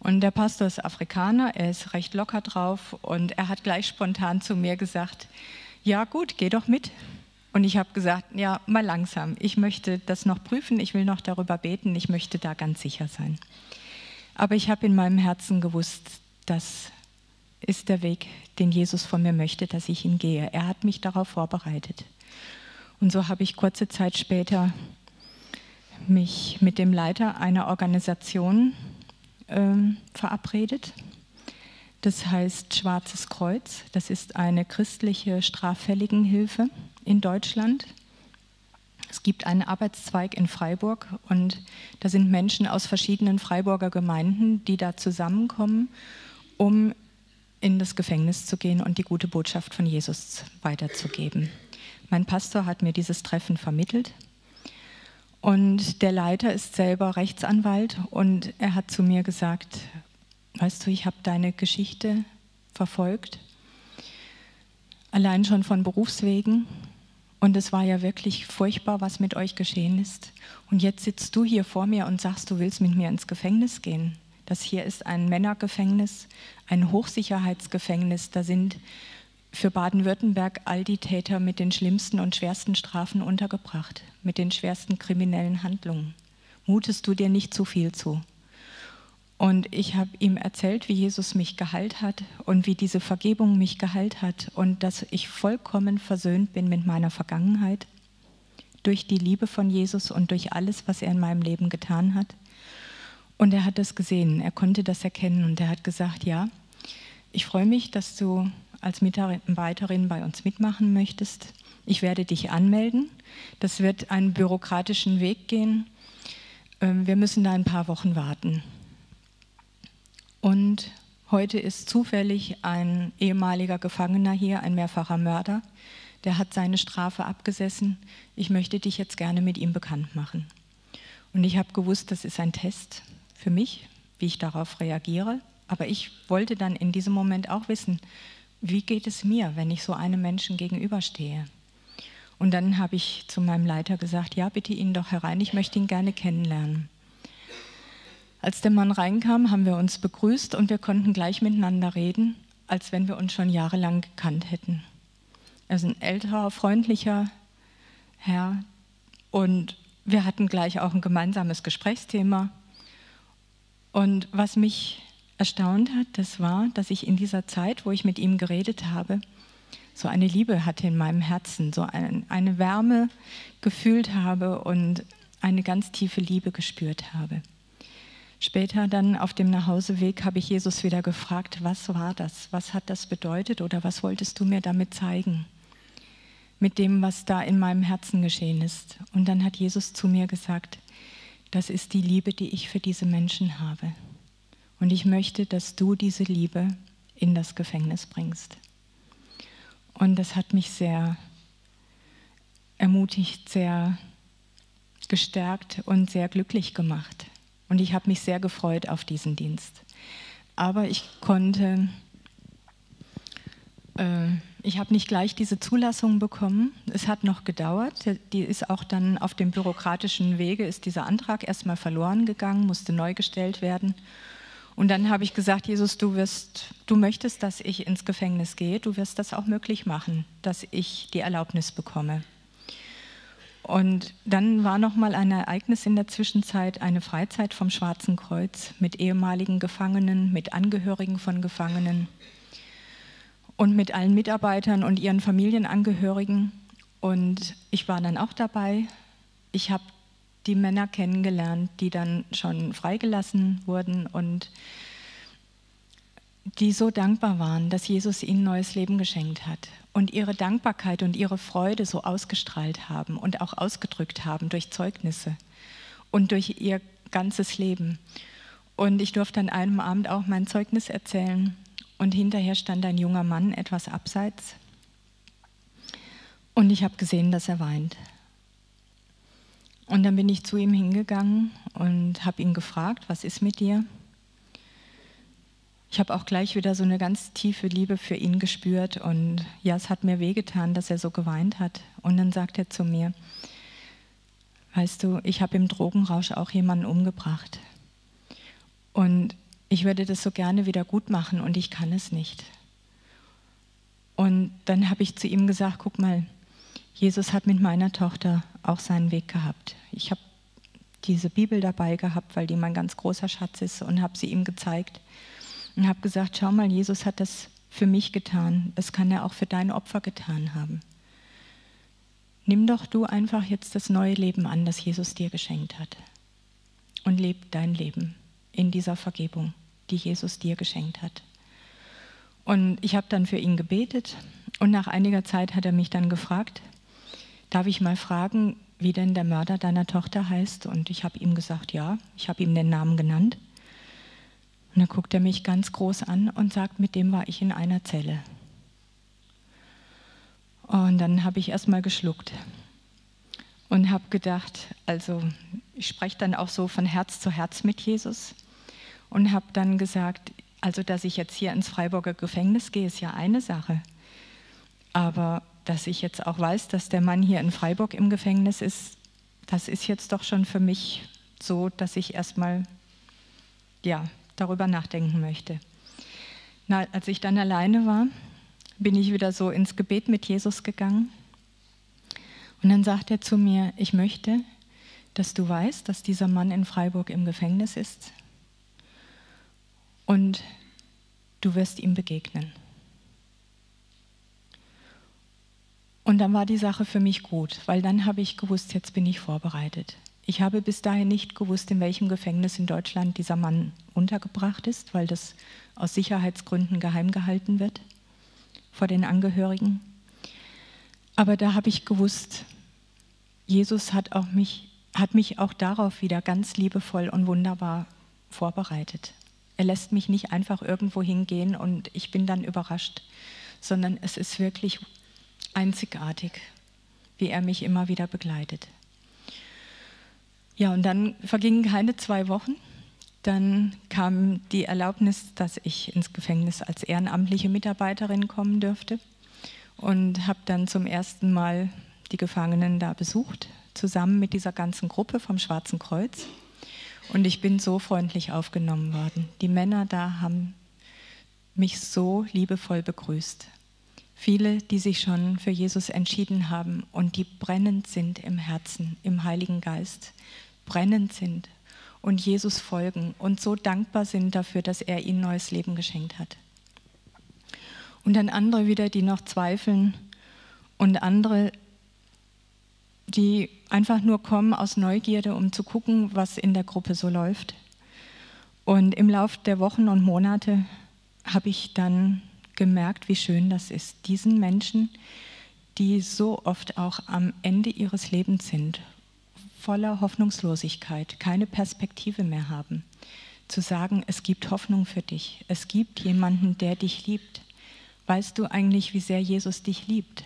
[SPEAKER 1] Und der Pastor ist Afrikaner, er ist recht locker drauf und er hat gleich spontan zu mir gesagt, ja gut, geh doch mit. Und ich habe gesagt, ja, mal langsam. Ich möchte das noch prüfen, ich will noch darüber beten, ich möchte da ganz sicher sein. Aber ich habe in meinem Herzen gewusst, das ist der Weg, den Jesus von mir möchte, dass ich ihn gehe. Er hat mich darauf vorbereitet. Und so habe ich kurze Zeit später mich mit dem Leiter einer Organisation äh, verabredet das heißt Schwarzes Kreuz. Das ist eine christliche Straffälligenhilfe in Deutschland. Es gibt einen Arbeitszweig in Freiburg und da sind Menschen aus verschiedenen Freiburger Gemeinden, die da zusammenkommen, um in das Gefängnis zu gehen und die gute Botschaft von Jesus weiterzugeben. Mein Pastor hat mir dieses Treffen vermittelt und der Leiter ist selber Rechtsanwalt und er hat zu mir gesagt, Weißt du, ich habe deine Geschichte verfolgt, allein schon von Berufswegen. Und es war ja wirklich furchtbar, was mit euch geschehen ist. Und jetzt sitzt du hier vor mir und sagst, du willst mit mir ins Gefängnis gehen. Das hier ist ein Männergefängnis, ein Hochsicherheitsgefängnis. Da sind für Baden-Württemberg all die Täter mit den schlimmsten und schwersten Strafen untergebracht, mit den schwersten kriminellen Handlungen. Mutest du dir nicht zu viel zu? Und ich habe ihm erzählt, wie Jesus mich geheilt hat und wie diese Vergebung mich geheilt hat und dass ich vollkommen versöhnt bin mit meiner Vergangenheit durch die Liebe von Jesus und durch alles, was er in meinem Leben getan hat. Und er hat das gesehen, er konnte das erkennen und er hat gesagt, ja, ich freue mich, dass du als Mitarbeiterin bei uns mitmachen möchtest. Ich werde dich anmelden. Das wird einen bürokratischen Weg gehen. Ähm, wir müssen da ein paar Wochen warten. Und heute ist zufällig ein ehemaliger Gefangener hier, ein mehrfacher Mörder. Der hat seine Strafe abgesessen. Ich möchte dich jetzt gerne mit ihm bekannt machen. Und ich habe gewusst, das ist ein Test für mich, wie ich darauf reagiere. Aber ich wollte dann in diesem Moment auch wissen, wie geht es mir, wenn ich so einem Menschen gegenüberstehe. Und dann habe ich zu meinem Leiter gesagt, ja, bitte ihn doch herein, ich möchte ihn gerne kennenlernen. Als der Mann reinkam, haben wir uns begrüßt und wir konnten gleich miteinander reden, als wenn wir uns schon jahrelang gekannt hätten. Er ist ein älterer, freundlicher Herr und wir hatten gleich auch ein gemeinsames Gesprächsthema. Und was mich erstaunt hat, das war, dass ich in dieser Zeit, wo ich mit ihm geredet habe, so eine Liebe hatte in meinem Herzen, so ein, eine Wärme gefühlt habe und eine ganz tiefe Liebe gespürt habe. Später dann auf dem Nachhauseweg habe ich Jesus wieder gefragt, was war das? Was hat das bedeutet oder was wolltest du mir damit zeigen? Mit dem, was da in meinem Herzen geschehen ist. Und dann hat Jesus zu mir gesagt, das ist die Liebe, die ich für diese Menschen habe. Und ich möchte, dass du diese Liebe in das Gefängnis bringst. Und das hat mich sehr ermutigt, sehr gestärkt und sehr glücklich gemacht. Und ich habe mich sehr gefreut auf diesen Dienst. Aber ich konnte, äh, ich habe nicht gleich diese Zulassung bekommen. Es hat noch gedauert. Die ist auch dann auf dem bürokratischen Wege, ist dieser Antrag erstmal verloren gegangen, musste neu gestellt werden. Und dann habe ich gesagt, Jesus, du wirst, du möchtest, dass ich ins Gefängnis gehe, du wirst das auch möglich machen, dass ich die Erlaubnis bekomme. Und dann war noch mal ein Ereignis in der Zwischenzeit, eine Freizeit vom Schwarzen Kreuz mit ehemaligen Gefangenen, mit Angehörigen von Gefangenen und mit allen Mitarbeitern und ihren Familienangehörigen. Und ich war dann auch dabei. Ich habe die Männer kennengelernt, die dann schon freigelassen wurden und die so dankbar waren, dass Jesus ihnen neues Leben geschenkt hat und ihre Dankbarkeit und ihre Freude so ausgestrahlt haben und auch ausgedrückt haben durch Zeugnisse und durch ihr ganzes Leben. Und ich durfte an einem Abend auch mein Zeugnis erzählen und hinterher stand ein junger Mann etwas abseits und ich habe gesehen, dass er weint. Und dann bin ich zu ihm hingegangen und habe ihn gefragt, was ist mit dir? ich habe auch gleich wieder so eine ganz tiefe Liebe für ihn gespürt und ja, es hat mir wehgetan, dass er so geweint hat. Und dann sagt er zu mir, weißt du, ich habe im Drogenrausch auch jemanden umgebracht und ich würde das so gerne wieder gut machen und ich kann es nicht. Und dann habe ich zu ihm gesagt, guck mal, Jesus hat mit meiner Tochter auch seinen Weg gehabt. Ich habe diese Bibel dabei gehabt, weil die mein ganz großer Schatz ist und habe sie ihm gezeigt und habe gesagt, schau mal, Jesus hat das für mich getan, das kann er auch für dein Opfer getan haben. Nimm doch du einfach jetzt das neue Leben an, das Jesus dir geschenkt hat. Und leb dein Leben in dieser Vergebung, die Jesus dir geschenkt hat. Und ich habe dann für ihn gebetet und nach einiger Zeit hat er mich dann gefragt, darf ich mal fragen, wie denn der Mörder deiner Tochter heißt? Und ich habe ihm gesagt, ja, ich habe ihm den Namen genannt. Und dann guckt er mich ganz groß an und sagt, mit dem war ich in einer Zelle. Und dann habe ich erst mal geschluckt und habe gedacht, also ich spreche dann auch so von Herz zu Herz mit Jesus und habe dann gesagt, also dass ich jetzt hier ins Freiburger Gefängnis gehe, ist ja eine Sache. Aber dass ich jetzt auch weiß, dass der Mann hier in Freiburg im Gefängnis ist, das ist jetzt doch schon für mich so, dass ich erstmal ja, darüber nachdenken möchte. Na, als ich dann alleine war, bin ich wieder so ins Gebet mit Jesus gegangen. Und dann sagt er zu mir, ich möchte, dass du weißt, dass dieser Mann in Freiburg im Gefängnis ist. Und du wirst ihm begegnen. Und dann war die Sache für mich gut, weil dann habe ich gewusst, jetzt bin ich vorbereitet. Ich habe bis dahin nicht gewusst, in welchem Gefängnis in Deutschland dieser Mann untergebracht ist, weil das aus Sicherheitsgründen geheim gehalten wird vor den Angehörigen. Aber da habe ich gewusst, Jesus hat, auch mich, hat mich auch darauf wieder ganz liebevoll und wunderbar vorbereitet. Er lässt mich nicht einfach irgendwo hingehen und ich bin dann überrascht, sondern es ist wirklich einzigartig, wie er mich immer wieder begleitet. Ja, und dann vergingen keine zwei Wochen. Dann kam die Erlaubnis, dass ich ins Gefängnis als ehrenamtliche Mitarbeiterin kommen dürfte und habe dann zum ersten Mal die Gefangenen da besucht, zusammen mit dieser ganzen Gruppe vom Schwarzen Kreuz. Und ich bin so freundlich aufgenommen worden. Die Männer da haben mich so liebevoll begrüßt. Viele, die sich schon für Jesus entschieden haben und die brennend sind im Herzen, im Heiligen Geist, brennend sind und Jesus folgen und so dankbar sind dafür, dass er ihnen neues Leben geschenkt hat. Und dann andere wieder, die noch zweifeln und andere, die einfach nur kommen aus Neugierde, um zu gucken, was in der Gruppe so läuft. Und im Laufe der Wochen und Monate habe ich dann gemerkt, wie schön das ist, diesen Menschen, die so oft auch am Ende ihres Lebens sind, voller Hoffnungslosigkeit, keine Perspektive mehr haben, zu sagen, es gibt Hoffnung für dich, es gibt jemanden, der dich liebt. Weißt du eigentlich, wie sehr Jesus dich liebt?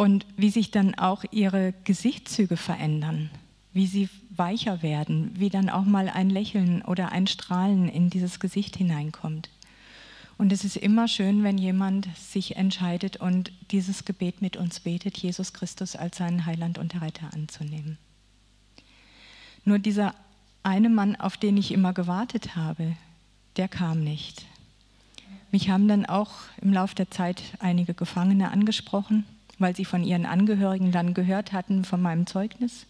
[SPEAKER 1] Und wie sich dann auch ihre Gesichtszüge verändern, wie sie weicher werden, wie dann auch mal ein Lächeln oder ein Strahlen in dieses Gesicht hineinkommt. Und es ist immer schön, wenn jemand sich entscheidet und dieses Gebet mit uns betet, Jesus Christus als seinen Heiland und Retter anzunehmen. Nur dieser eine Mann, auf den ich immer gewartet habe, der kam nicht. Mich haben dann auch im Laufe der Zeit einige Gefangene angesprochen, weil sie von ihren Angehörigen dann gehört hatten von meinem Zeugnis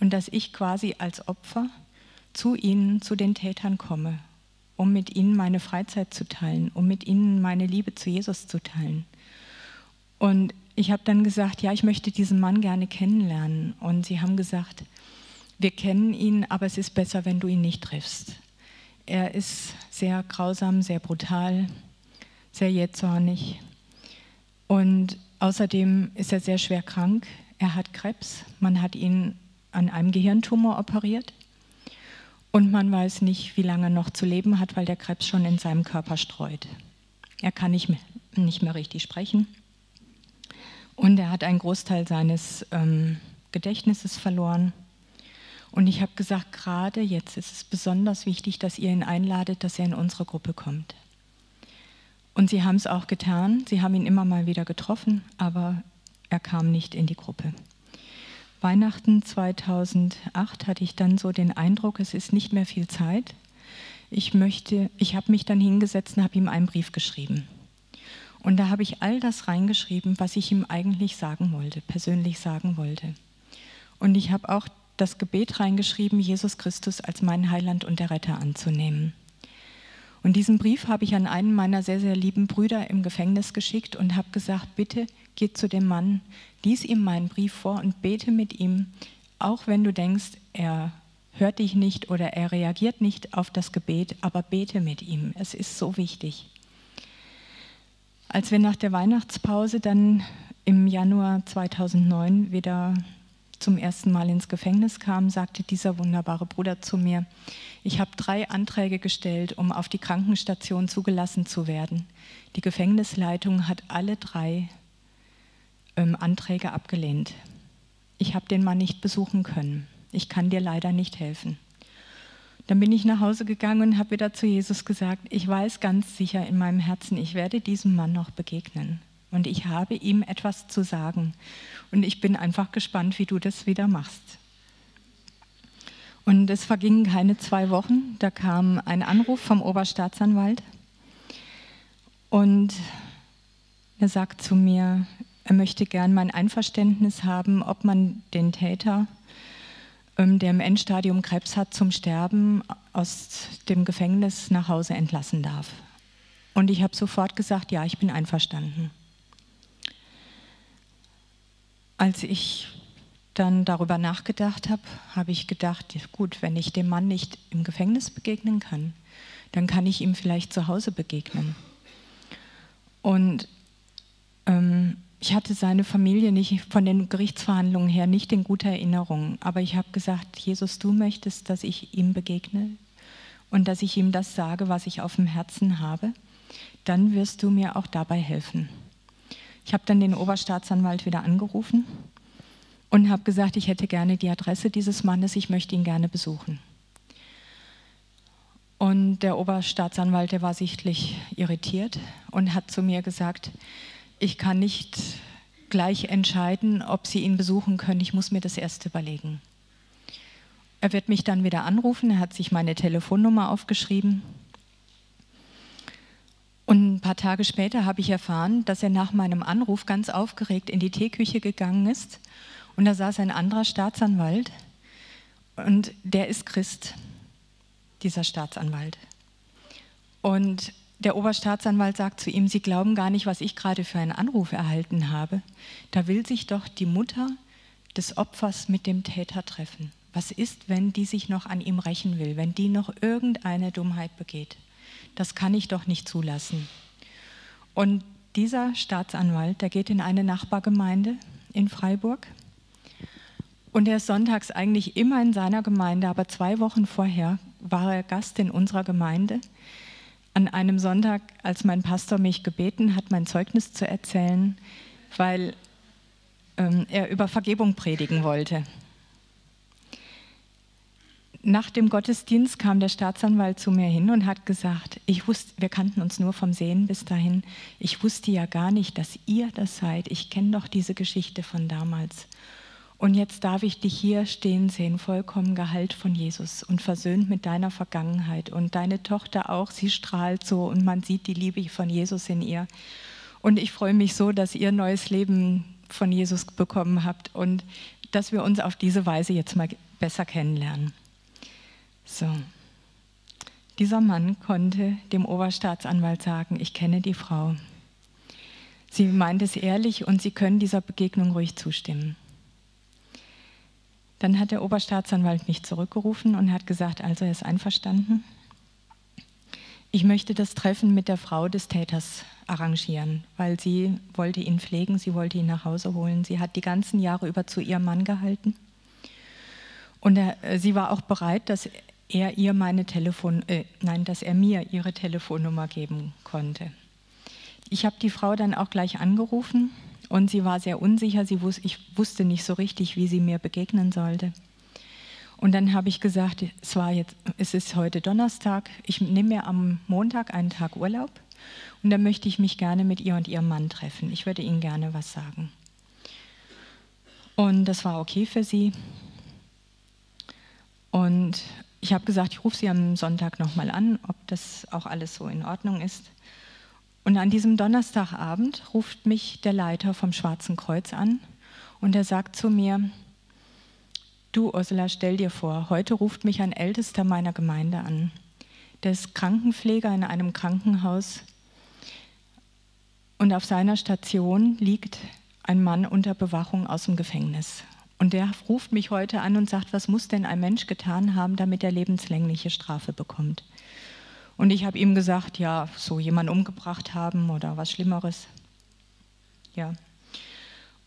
[SPEAKER 1] und dass ich quasi als Opfer zu ihnen, zu den Tätern komme, um mit ihnen meine Freizeit zu teilen, um mit ihnen meine Liebe zu Jesus zu teilen. Und ich habe dann gesagt, ja, ich möchte diesen Mann gerne kennenlernen. Und sie haben gesagt, wir kennen ihn, aber es ist besser, wenn du ihn nicht triffst. Er ist sehr grausam, sehr brutal, sehr jähzornig. Und außerdem ist er sehr schwer krank. Er hat Krebs. Man hat ihn an einem Gehirntumor operiert. Und man weiß nicht, wie lange er noch zu leben hat, weil der Krebs schon in seinem Körper streut. Er kann nicht mehr, nicht mehr richtig sprechen. Und er hat einen Großteil seines ähm, Gedächtnisses verloren. Und ich habe gesagt, gerade jetzt ist es besonders wichtig, dass ihr ihn einladet, dass er in unsere Gruppe kommt. Und sie haben es auch getan. Sie haben ihn immer mal wieder getroffen, aber er kam nicht in die Gruppe. Weihnachten 2008 hatte ich dann so den Eindruck, es ist nicht mehr viel Zeit. Ich möchte, ich habe mich dann hingesetzt und habe ihm einen Brief geschrieben. Und da habe ich all das reingeschrieben, was ich ihm eigentlich sagen wollte, persönlich sagen wollte. Und ich habe auch das Gebet reingeschrieben, Jesus Christus als meinen Heiland und der Retter anzunehmen. Und diesen Brief habe ich an einen meiner sehr, sehr lieben Brüder im Gefängnis geschickt und habe gesagt, bitte geh zu dem Mann, lies ihm meinen Brief vor und bete mit ihm, auch wenn du denkst, er hört dich nicht oder er reagiert nicht auf das Gebet, aber bete mit ihm. Es ist so wichtig. Als wir nach der Weihnachtspause dann im Januar 2009 wieder zum ersten Mal ins Gefängnis kamen, sagte dieser wunderbare Bruder zu mir, ich habe drei Anträge gestellt, um auf die Krankenstation zugelassen zu werden. Die Gefängnisleitung hat alle drei ähm, Anträge abgelehnt. Ich habe den Mann nicht besuchen können. Ich kann dir leider nicht helfen. Dann bin ich nach Hause gegangen und habe wieder zu Jesus gesagt, ich weiß ganz sicher in meinem Herzen, ich werde diesem Mann noch begegnen. Und ich habe ihm etwas zu sagen. Und ich bin einfach gespannt, wie du das wieder machst. Und es vergingen keine zwei Wochen. Da kam ein Anruf vom Oberstaatsanwalt. Und er sagt zu mir, er möchte gern mein Einverständnis haben, ob man den Täter, ähm, der im Endstadium Krebs hat, zum Sterben aus dem Gefängnis nach Hause entlassen darf. Und ich habe sofort gesagt, ja, ich bin einverstanden. Als ich dann darüber nachgedacht habe, habe ich gedacht, gut, wenn ich dem Mann nicht im Gefängnis begegnen kann, dann kann ich ihm vielleicht zu Hause begegnen. Und ähm, ich hatte seine Familie nicht von den Gerichtsverhandlungen her nicht in guter Erinnerung, aber ich habe gesagt, Jesus, du möchtest, dass ich ihm begegne und dass ich ihm das sage, was ich auf dem Herzen habe, dann wirst du mir auch dabei helfen. Ich habe dann den Oberstaatsanwalt wieder angerufen und habe gesagt, ich hätte gerne die Adresse dieses Mannes, ich möchte ihn gerne besuchen. Und der Oberstaatsanwalt, der war sichtlich irritiert und hat zu mir gesagt, ich kann nicht gleich entscheiden, ob Sie ihn besuchen können, ich muss mir das erst überlegen. Er wird mich dann wieder anrufen, er hat sich meine Telefonnummer aufgeschrieben. Und ein paar Tage später habe ich erfahren, dass er nach meinem Anruf ganz aufgeregt in die Teeküche gegangen ist. Und da saß ein anderer Staatsanwalt und der ist Christ, dieser Staatsanwalt. Und der Oberstaatsanwalt sagt zu ihm, Sie glauben gar nicht, was ich gerade für einen Anruf erhalten habe. Da will sich doch die Mutter des Opfers mit dem Täter treffen. Was ist, wenn die sich noch an ihm rächen will, wenn die noch irgendeine Dummheit begeht? Das kann ich doch nicht zulassen. Und dieser Staatsanwalt, der geht in eine Nachbargemeinde in Freiburg und er ist sonntags eigentlich immer in seiner Gemeinde, aber zwei Wochen vorher war er Gast in unserer Gemeinde an einem Sonntag, als mein Pastor mich gebeten hat, mein Zeugnis zu erzählen, weil ähm, er über Vergebung predigen wollte. Nach dem Gottesdienst kam der Staatsanwalt zu mir hin und hat gesagt, ich wusste, wir kannten uns nur vom Sehen bis dahin, ich wusste ja gar nicht, dass ihr das seid. Ich kenne doch diese Geschichte von damals. Und jetzt darf ich dich hier stehen sehen, vollkommen geheilt von Jesus und versöhnt mit deiner Vergangenheit. Und deine Tochter auch, sie strahlt so und man sieht die Liebe von Jesus in ihr. Und ich freue mich so, dass ihr neues Leben von Jesus bekommen habt und dass wir uns auf diese Weise jetzt mal besser kennenlernen. So. Dieser Mann konnte dem Oberstaatsanwalt sagen, ich kenne die Frau. Sie meint es ehrlich und Sie können dieser Begegnung ruhig zustimmen. Dann hat der Oberstaatsanwalt mich zurückgerufen und hat gesagt, also er ist einverstanden. Ich möchte das Treffen mit der Frau des Täters arrangieren, weil sie wollte ihn pflegen, sie wollte ihn nach Hause holen. Sie hat die ganzen Jahre über zu ihrem Mann gehalten. Und er, äh, sie war auch bereit, dass er ihr meine Telefon, äh, nein, dass er mir ihre Telefonnummer geben konnte. Ich habe die Frau dann auch gleich angerufen und sie war sehr unsicher. Sie wus ich wusste nicht so richtig, wie sie mir begegnen sollte. Und dann habe ich gesagt, es, war jetzt, es ist heute Donnerstag, ich nehme mir am Montag einen Tag Urlaub und dann möchte ich mich gerne mit ihr und ihrem Mann treffen. Ich würde ihnen gerne was sagen. Und das war okay für sie. Und ich habe gesagt, ich rufe sie am Sonntag nochmal an, ob das auch alles so in Ordnung ist. Und an diesem Donnerstagabend ruft mich der Leiter vom Schwarzen Kreuz an und er sagt zu mir, du Ursula, stell dir vor, heute ruft mich ein Ältester meiner Gemeinde an. Der ist Krankenpfleger in einem Krankenhaus und auf seiner Station liegt ein Mann unter Bewachung aus dem Gefängnis. Und der ruft mich heute an und sagt, was muss denn ein Mensch getan haben, damit er lebenslängliche Strafe bekommt? Und ich habe ihm gesagt, ja, so jemanden umgebracht haben oder was Schlimmeres. Ja.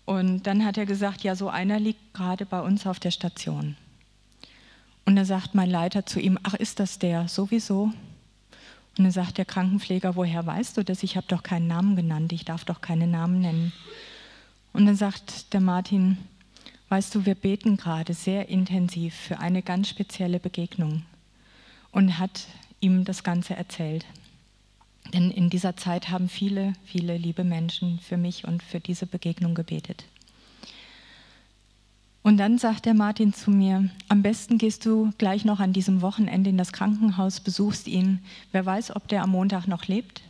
[SPEAKER 1] Und dann hat er gesagt, ja, so einer liegt gerade bei uns auf der Station. Und da sagt mein Leiter zu ihm, ach, ist das der sowieso? Und dann sagt der Krankenpfleger, woher weißt du das? Ich habe doch keinen Namen genannt, ich darf doch keine Namen nennen. Und dann sagt der Martin, weißt du, wir beten gerade sehr intensiv für eine ganz spezielle Begegnung und hat ihm das Ganze erzählt. Denn in dieser Zeit haben viele, viele liebe Menschen für mich und für diese Begegnung gebetet. Und dann sagt der Martin zu mir, am besten gehst du gleich noch an diesem Wochenende in das Krankenhaus, besuchst ihn. Wer weiß, ob der am Montag noch lebt.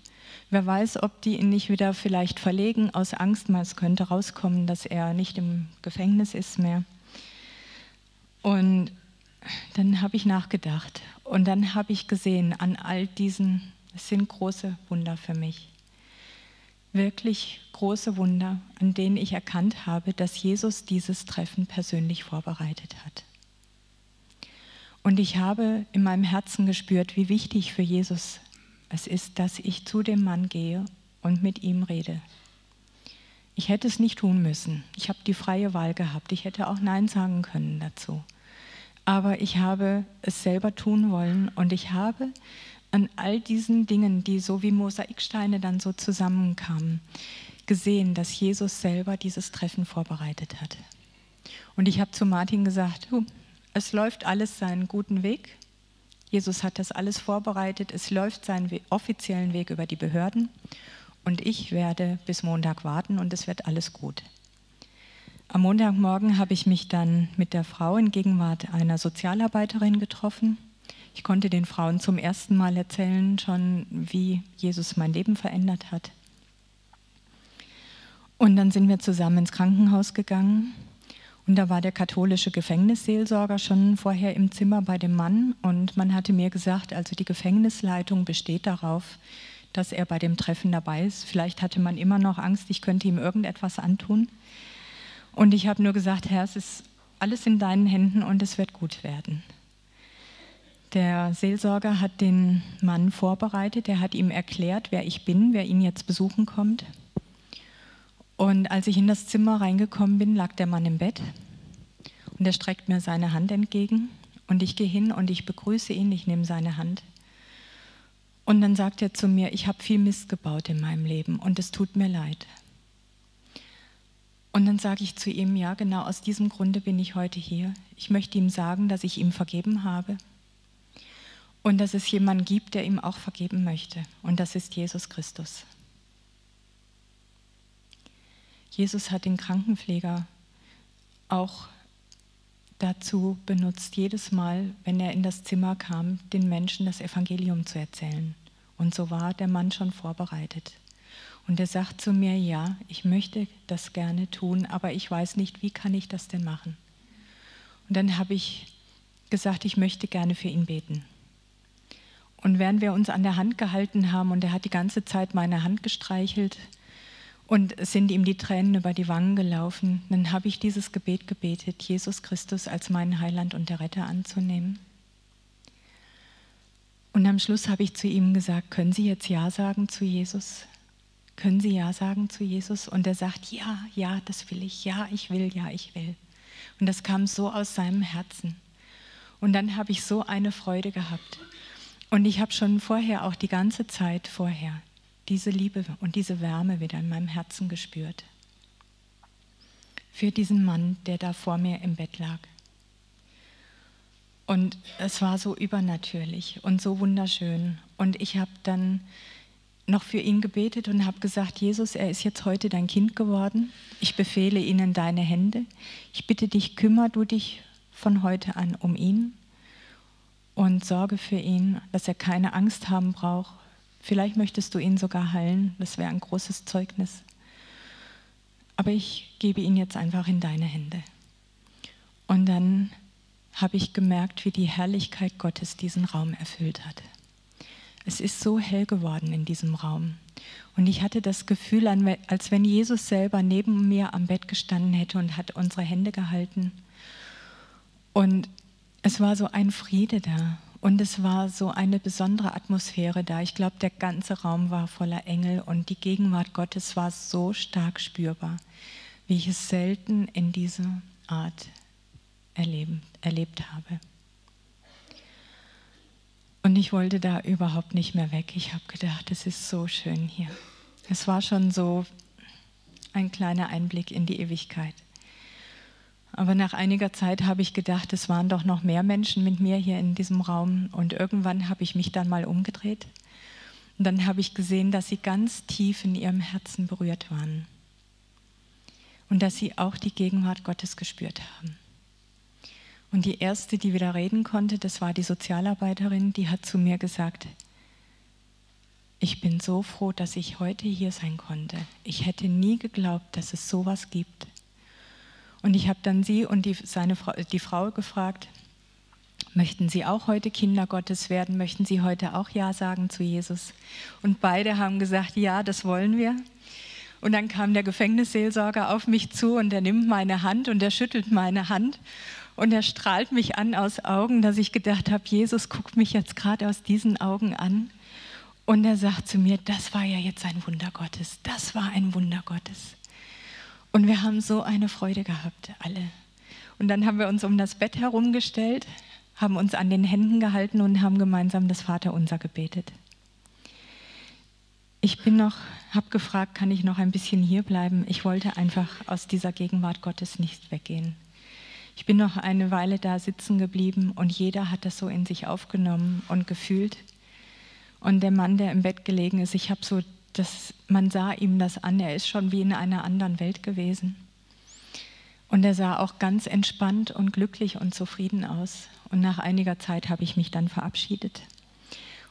[SPEAKER 1] Wer weiß, ob die ihn nicht wieder vielleicht verlegen aus Angst, mal es könnte rauskommen, dass er nicht im Gefängnis ist mehr. Und dann habe ich nachgedacht und dann habe ich gesehen, an all diesen, es sind große Wunder für mich. Wirklich große Wunder, an denen ich erkannt habe, dass Jesus dieses Treffen persönlich vorbereitet hat. Und ich habe in meinem Herzen gespürt, wie wichtig für Jesus es ist, dass ich zu dem Mann gehe und mit ihm rede. Ich hätte es nicht tun müssen. Ich habe die freie Wahl gehabt. Ich hätte auch Nein sagen können dazu aber ich habe es selber tun wollen und ich habe an all diesen Dingen, die so wie Mosaiksteine dann so zusammenkamen, gesehen, dass Jesus selber dieses Treffen vorbereitet hat. Und ich habe zu Martin gesagt, es läuft alles seinen guten Weg. Jesus hat das alles vorbereitet. Es läuft seinen offiziellen Weg über die Behörden. Und ich werde bis Montag warten und es wird alles gut. Am Montagmorgen habe ich mich dann mit der Frau in Gegenwart einer Sozialarbeiterin getroffen. Ich konnte den Frauen zum ersten Mal erzählen, schon wie Jesus mein Leben verändert hat. Und dann sind wir zusammen ins Krankenhaus gegangen. Und da war der katholische Gefängnisseelsorger schon vorher im Zimmer bei dem Mann. Und man hatte mir gesagt, also die Gefängnisleitung besteht darauf, dass er bei dem Treffen dabei ist. Vielleicht hatte man immer noch Angst, ich könnte ihm irgendetwas antun. Und ich habe nur gesagt, Herr, es ist alles in deinen Händen und es wird gut werden. Der Seelsorger hat den Mann vorbereitet, er hat ihm erklärt, wer ich bin, wer ihn jetzt besuchen kommt. Und als ich in das Zimmer reingekommen bin, lag der Mann im Bett und er streckt mir seine Hand entgegen und ich gehe hin und ich begrüße ihn, ich nehme seine Hand und dann sagt er zu mir, ich habe viel Mist gebaut in meinem Leben und es tut mir leid. Und dann sage ich zu ihm, ja, genau aus diesem Grunde bin ich heute hier. Ich möchte ihm sagen, dass ich ihm vergeben habe und dass es jemanden gibt, der ihm auch vergeben möchte. Und das ist Jesus Christus. Jesus hat den Krankenpfleger auch dazu benutzt, jedes Mal, wenn er in das Zimmer kam, den Menschen das Evangelium zu erzählen. Und so war der Mann schon vorbereitet. Und er sagt zu mir, ja, ich möchte das gerne tun, aber ich weiß nicht, wie kann ich das denn machen? Und dann habe ich gesagt, ich möchte gerne für ihn beten. Und während wir uns an der Hand gehalten haben und er hat die ganze Zeit meine Hand gestreichelt, und sind ihm die Tränen über die Wangen gelaufen. Dann habe ich dieses Gebet gebetet, Jesus Christus als meinen Heiland und der Retter anzunehmen. Und am Schluss habe ich zu ihm gesagt, können Sie jetzt Ja sagen zu Jesus? Können Sie Ja sagen zu Jesus? Und er sagt, ja, ja, das will ich, ja, ich will, ja, ich will. Und das kam so aus seinem Herzen. Und dann habe ich so eine Freude gehabt. Und ich habe schon vorher, auch die ganze Zeit vorher, diese Liebe und diese Wärme wieder in meinem Herzen gespürt. Für diesen Mann, der da vor mir im Bett lag. Und es war so übernatürlich und so wunderschön. Und ich habe dann noch für ihn gebetet und habe gesagt, Jesus, er ist jetzt heute dein Kind geworden. Ich befehle ihn in deine Hände. Ich bitte dich, kümmer du dich von heute an um ihn und sorge für ihn, dass er keine Angst haben braucht, Vielleicht möchtest du ihn sogar heilen, das wäre ein großes Zeugnis. Aber ich gebe ihn jetzt einfach in deine Hände. Und dann habe ich gemerkt, wie die Herrlichkeit Gottes diesen Raum erfüllt hat. Es ist so hell geworden in diesem Raum. Und ich hatte das Gefühl, als wenn Jesus selber neben mir am Bett gestanden hätte und hat unsere Hände gehalten. Und es war so ein Friede da. Und es war so eine besondere Atmosphäre da. Ich glaube, der ganze Raum war voller Engel und die Gegenwart Gottes war so stark spürbar, wie ich es selten in dieser Art erleben, erlebt habe. Und ich wollte da überhaupt nicht mehr weg. Ich habe gedacht, es ist so schön hier. Es war schon so ein kleiner Einblick in die Ewigkeit. Aber nach einiger Zeit habe ich gedacht, es waren doch noch mehr Menschen mit mir hier in diesem Raum. Und irgendwann habe ich mich dann mal umgedreht. Und dann habe ich gesehen, dass sie ganz tief in ihrem Herzen berührt waren. Und dass sie auch die Gegenwart Gottes gespürt haben. Und die erste, die wieder reden konnte, das war die Sozialarbeiterin, die hat zu mir gesagt, ich bin so froh, dass ich heute hier sein konnte. Ich hätte nie geglaubt, dass es sowas gibt. Und ich habe dann sie und die, seine, die Frau gefragt, möchten Sie auch heute Kinder Gottes werden? Möchten Sie heute auch Ja sagen zu Jesus? Und beide haben gesagt, ja, das wollen wir. Und dann kam der Gefängnisseelsorger auf mich zu und er nimmt meine Hand und er schüttelt meine Hand und er strahlt mich an aus Augen, dass ich gedacht habe, Jesus guckt mich jetzt gerade aus diesen Augen an. Und er sagt zu mir, das war ja jetzt ein Wunder Gottes, das war ein Wunder Gottes. Und wir haben so eine Freude gehabt, alle. Und dann haben wir uns um das Bett herumgestellt, haben uns an den Händen gehalten und haben gemeinsam das Vaterunser gebetet. Ich bin noch, habe gefragt, kann ich noch ein bisschen hier bleiben? Ich wollte einfach aus dieser Gegenwart Gottes nicht weggehen. Ich bin noch eine Weile da sitzen geblieben und jeder hat das so in sich aufgenommen und gefühlt. Und der Mann, der im Bett gelegen ist, ich habe so das, man sah ihm das an, er ist schon wie in einer anderen Welt gewesen. Und er sah auch ganz entspannt und glücklich und zufrieden aus. Und nach einiger Zeit habe ich mich dann verabschiedet.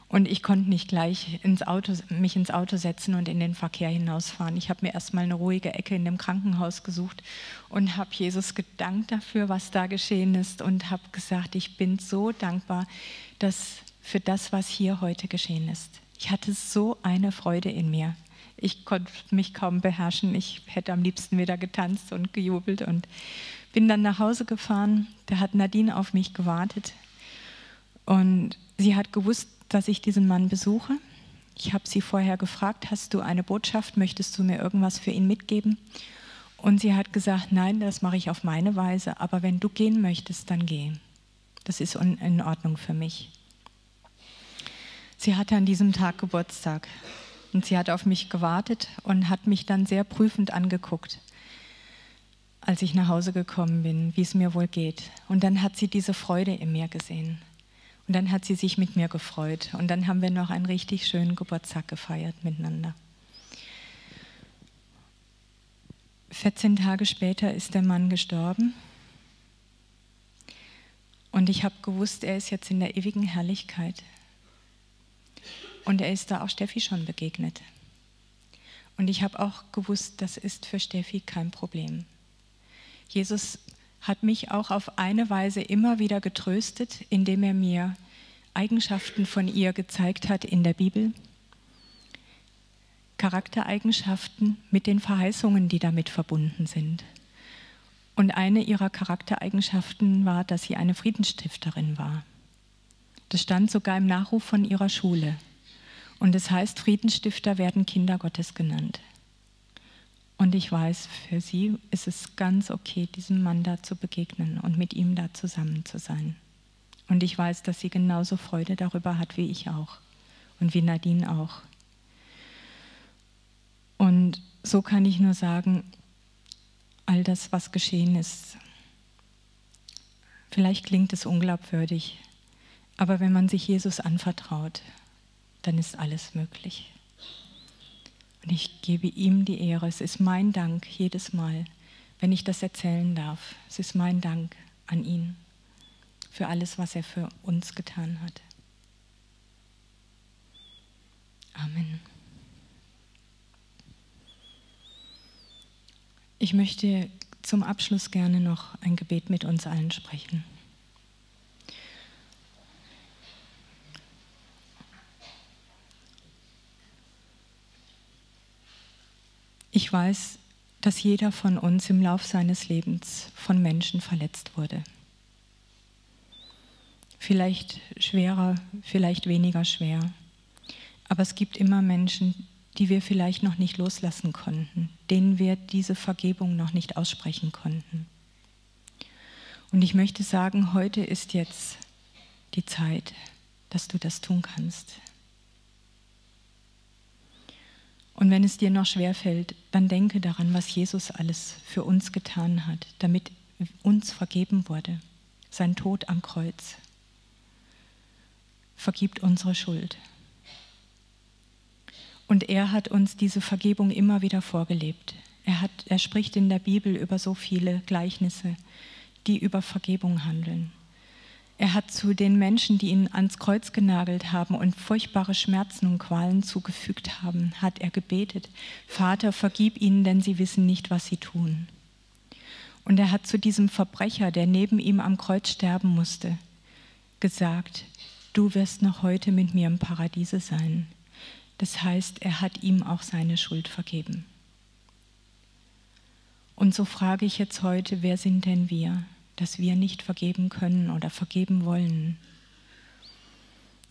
[SPEAKER 1] Und ich konnte nicht gleich ins Auto, mich ins Auto setzen und in den Verkehr hinausfahren. Ich habe mir erstmal eine ruhige Ecke in dem Krankenhaus gesucht und habe Jesus gedankt dafür, was da geschehen ist und habe gesagt, ich bin so dankbar dass für das, was hier heute geschehen ist. Ich hatte so eine Freude in mir. Ich konnte mich kaum beherrschen. Ich hätte am liebsten wieder getanzt und gejubelt und bin dann nach Hause gefahren. Da hat Nadine auf mich gewartet und sie hat gewusst, dass ich diesen Mann besuche. Ich habe sie vorher gefragt, hast du eine Botschaft, möchtest du mir irgendwas für ihn mitgeben? Und sie hat gesagt, nein, das mache ich auf meine Weise, aber wenn du gehen möchtest, dann geh. Das ist in Ordnung für mich. Sie hatte an diesem Tag Geburtstag und sie hat auf mich gewartet und hat mich dann sehr prüfend angeguckt, als ich nach Hause gekommen bin, wie es mir wohl geht. Und dann hat sie diese Freude in mir gesehen. Und dann hat sie sich mit mir gefreut. Und dann haben wir noch einen richtig schönen Geburtstag gefeiert miteinander. 14 Tage später ist der Mann gestorben. Und ich habe gewusst, er ist jetzt in der ewigen Herrlichkeit. Und er ist da auch Steffi schon begegnet. Und ich habe auch gewusst, das ist für Steffi kein Problem. Jesus hat mich auch auf eine Weise immer wieder getröstet, indem er mir Eigenschaften von ihr gezeigt hat in der Bibel. Charaktereigenschaften mit den Verheißungen, die damit verbunden sind. Und eine ihrer Charaktereigenschaften war, dass sie eine Friedensstifterin war. Das stand sogar im Nachruf von ihrer Schule. Und es heißt, Friedensstifter werden Kinder Gottes genannt. Und ich weiß, für sie ist es ganz okay, diesem Mann da zu begegnen und mit ihm da zusammen zu sein. Und ich weiß, dass sie genauso Freude darüber hat wie ich auch und wie Nadine auch. Und so kann ich nur sagen, all das, was geschehen ist, vielleicht klingt es unglaubwürdig, aber wenn man sich Jesus anvertraut, dann ist alles möglich. Und ich gebe ihm die Ehre. Es ist mein Dank jedes Mal, wenn ich das erzählen darf. Es ist mein Dank an ihn für alles, was er für uns getan hat. Amen. Ich möchte zum Abschluss gerne noch ein Gebet mit uns allen sprechen. Ich weiß, dass jeder von uns im Lauf seines Lebens von Menschen verletzt wurde. Vielleicht schwerer, vielleicht weniger schwer. Aber es gibt immer Menschen, die wir vielleicht noch nicht loslassen konnten, denen wir diese Vergebung noch nicht aussprechen konnten. Und ich möchte sagen, heute ist jetzt die Zeit, dass du das tun kannst. Und wenn es dir noch schwer fällt, dann denke daran, was Jesus alles für uns getan hat, damit uns vergeben wurde. Sein Tod am Kreuz vergibt unsere Schuld. Und er hat uns diese Vergebung immer wieder vorgelebt. Er, hat, er spricht in der Bibel über so viele Gleichnisse, die über Vergebung handeln. Er hat zu den Menschen, die ihn ans Kreuz genagelt haben und furchtbare Schmerzen und Qualen zugefügt haben, hat er gebetet, Vater, vergib ihnen, denn sie wissen nicht, was sie tun. Und er hat zu diesem Verbrecher, der neben ihm am Kreuz sterben musste, gesagt, du wirst noch heute mit mir im Paradiese sein. Das heißt, er hat ihm auch seine Schuld vergeben. Und so frage ich jetzt heute, wer sind denn wir? Dass wir nicht vergeben können oder vergeben wollen.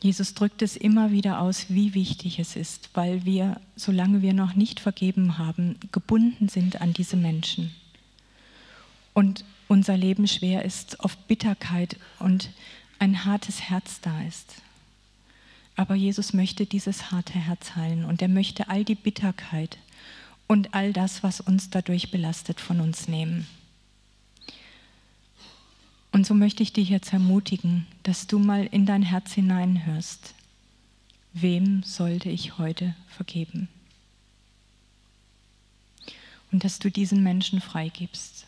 [SPEAKER 1] Jesus drückt es immer wieder aus, wie wichtig es ist, weil wir, solange wir noch nicht vergeben haben, gebunden sind an diese Menschen. Und unser Leben schwer ist, oft Bitterkeit und ein hartes Herz da ist. Aber Jesus möchte dieses harte Herz heilen und er möchte all die Bitterkeit und all das, was uns dadurch belastet, von uns nehmen. Und so möchte ich dich jetzt ermutigen, dass du mal in dein Herz hineinhörst. Wem sollte ich heute vergeben? Und dass du diesen Menschen freigibst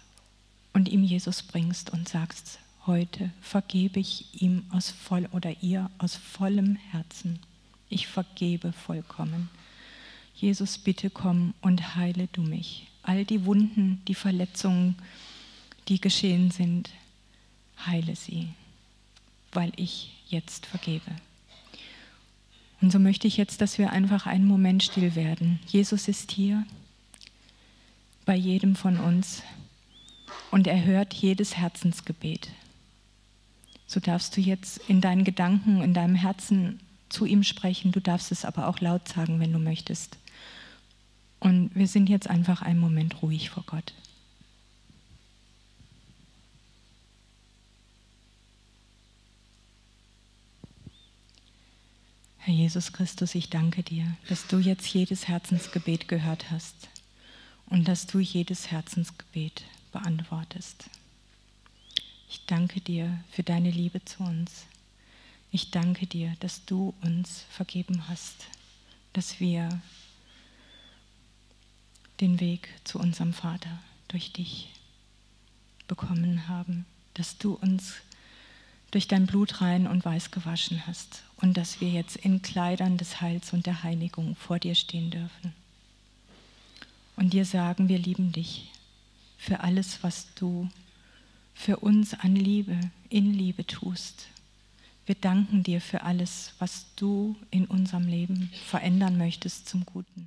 [SPEAKER 1] und ihm Jesus bringst und sagst, heute vergebe ich ihm aus voll oder ihr aus vollem Herzen. Ich vergebe vollkommen. Jesus, bitte komm und heile du mich. All die Wunden, die Verletzungen, die geschehen sind, heile sie, weil ich jetzt vergebe. Und so möchte ich jetzt, dass wir einfach einen Moment still werden. Jesus ist hier bei jedem von uns und er hört jedes Herzensgebet. So darfst du jetzt in deinen Gedanken, in deinem Herzen zu ihm sprechen. Du darfst es aber auch laut sagen, wenn du möchtest. Und wir sind jetzt einfach einen Moment ruhig vor Gott. Herr Jesus Christus, ich danke dir, dass du jetzt jedes Herzensgebet gehört hast und dass du jedes Herzensgebet beantwortest. Ich danke dir für deine Liebe zu uns. Ich danke dir, dass du uns vergeben hast, dass wir den Weg zu unserem Vater durch dich bekommen haben, dass du uns durch dein Blut rein und weiß gewaschen hast und dass wir jetzt in Kleidern des Heils und der Heiligung vor dir stehen dürfen. Und dir sagen, wir lieben dich für alles, was du für uns an Liebe, in Liebe tust. Wir danken dir für alles, was du in unserem Leben verändern möchtest zum Guten.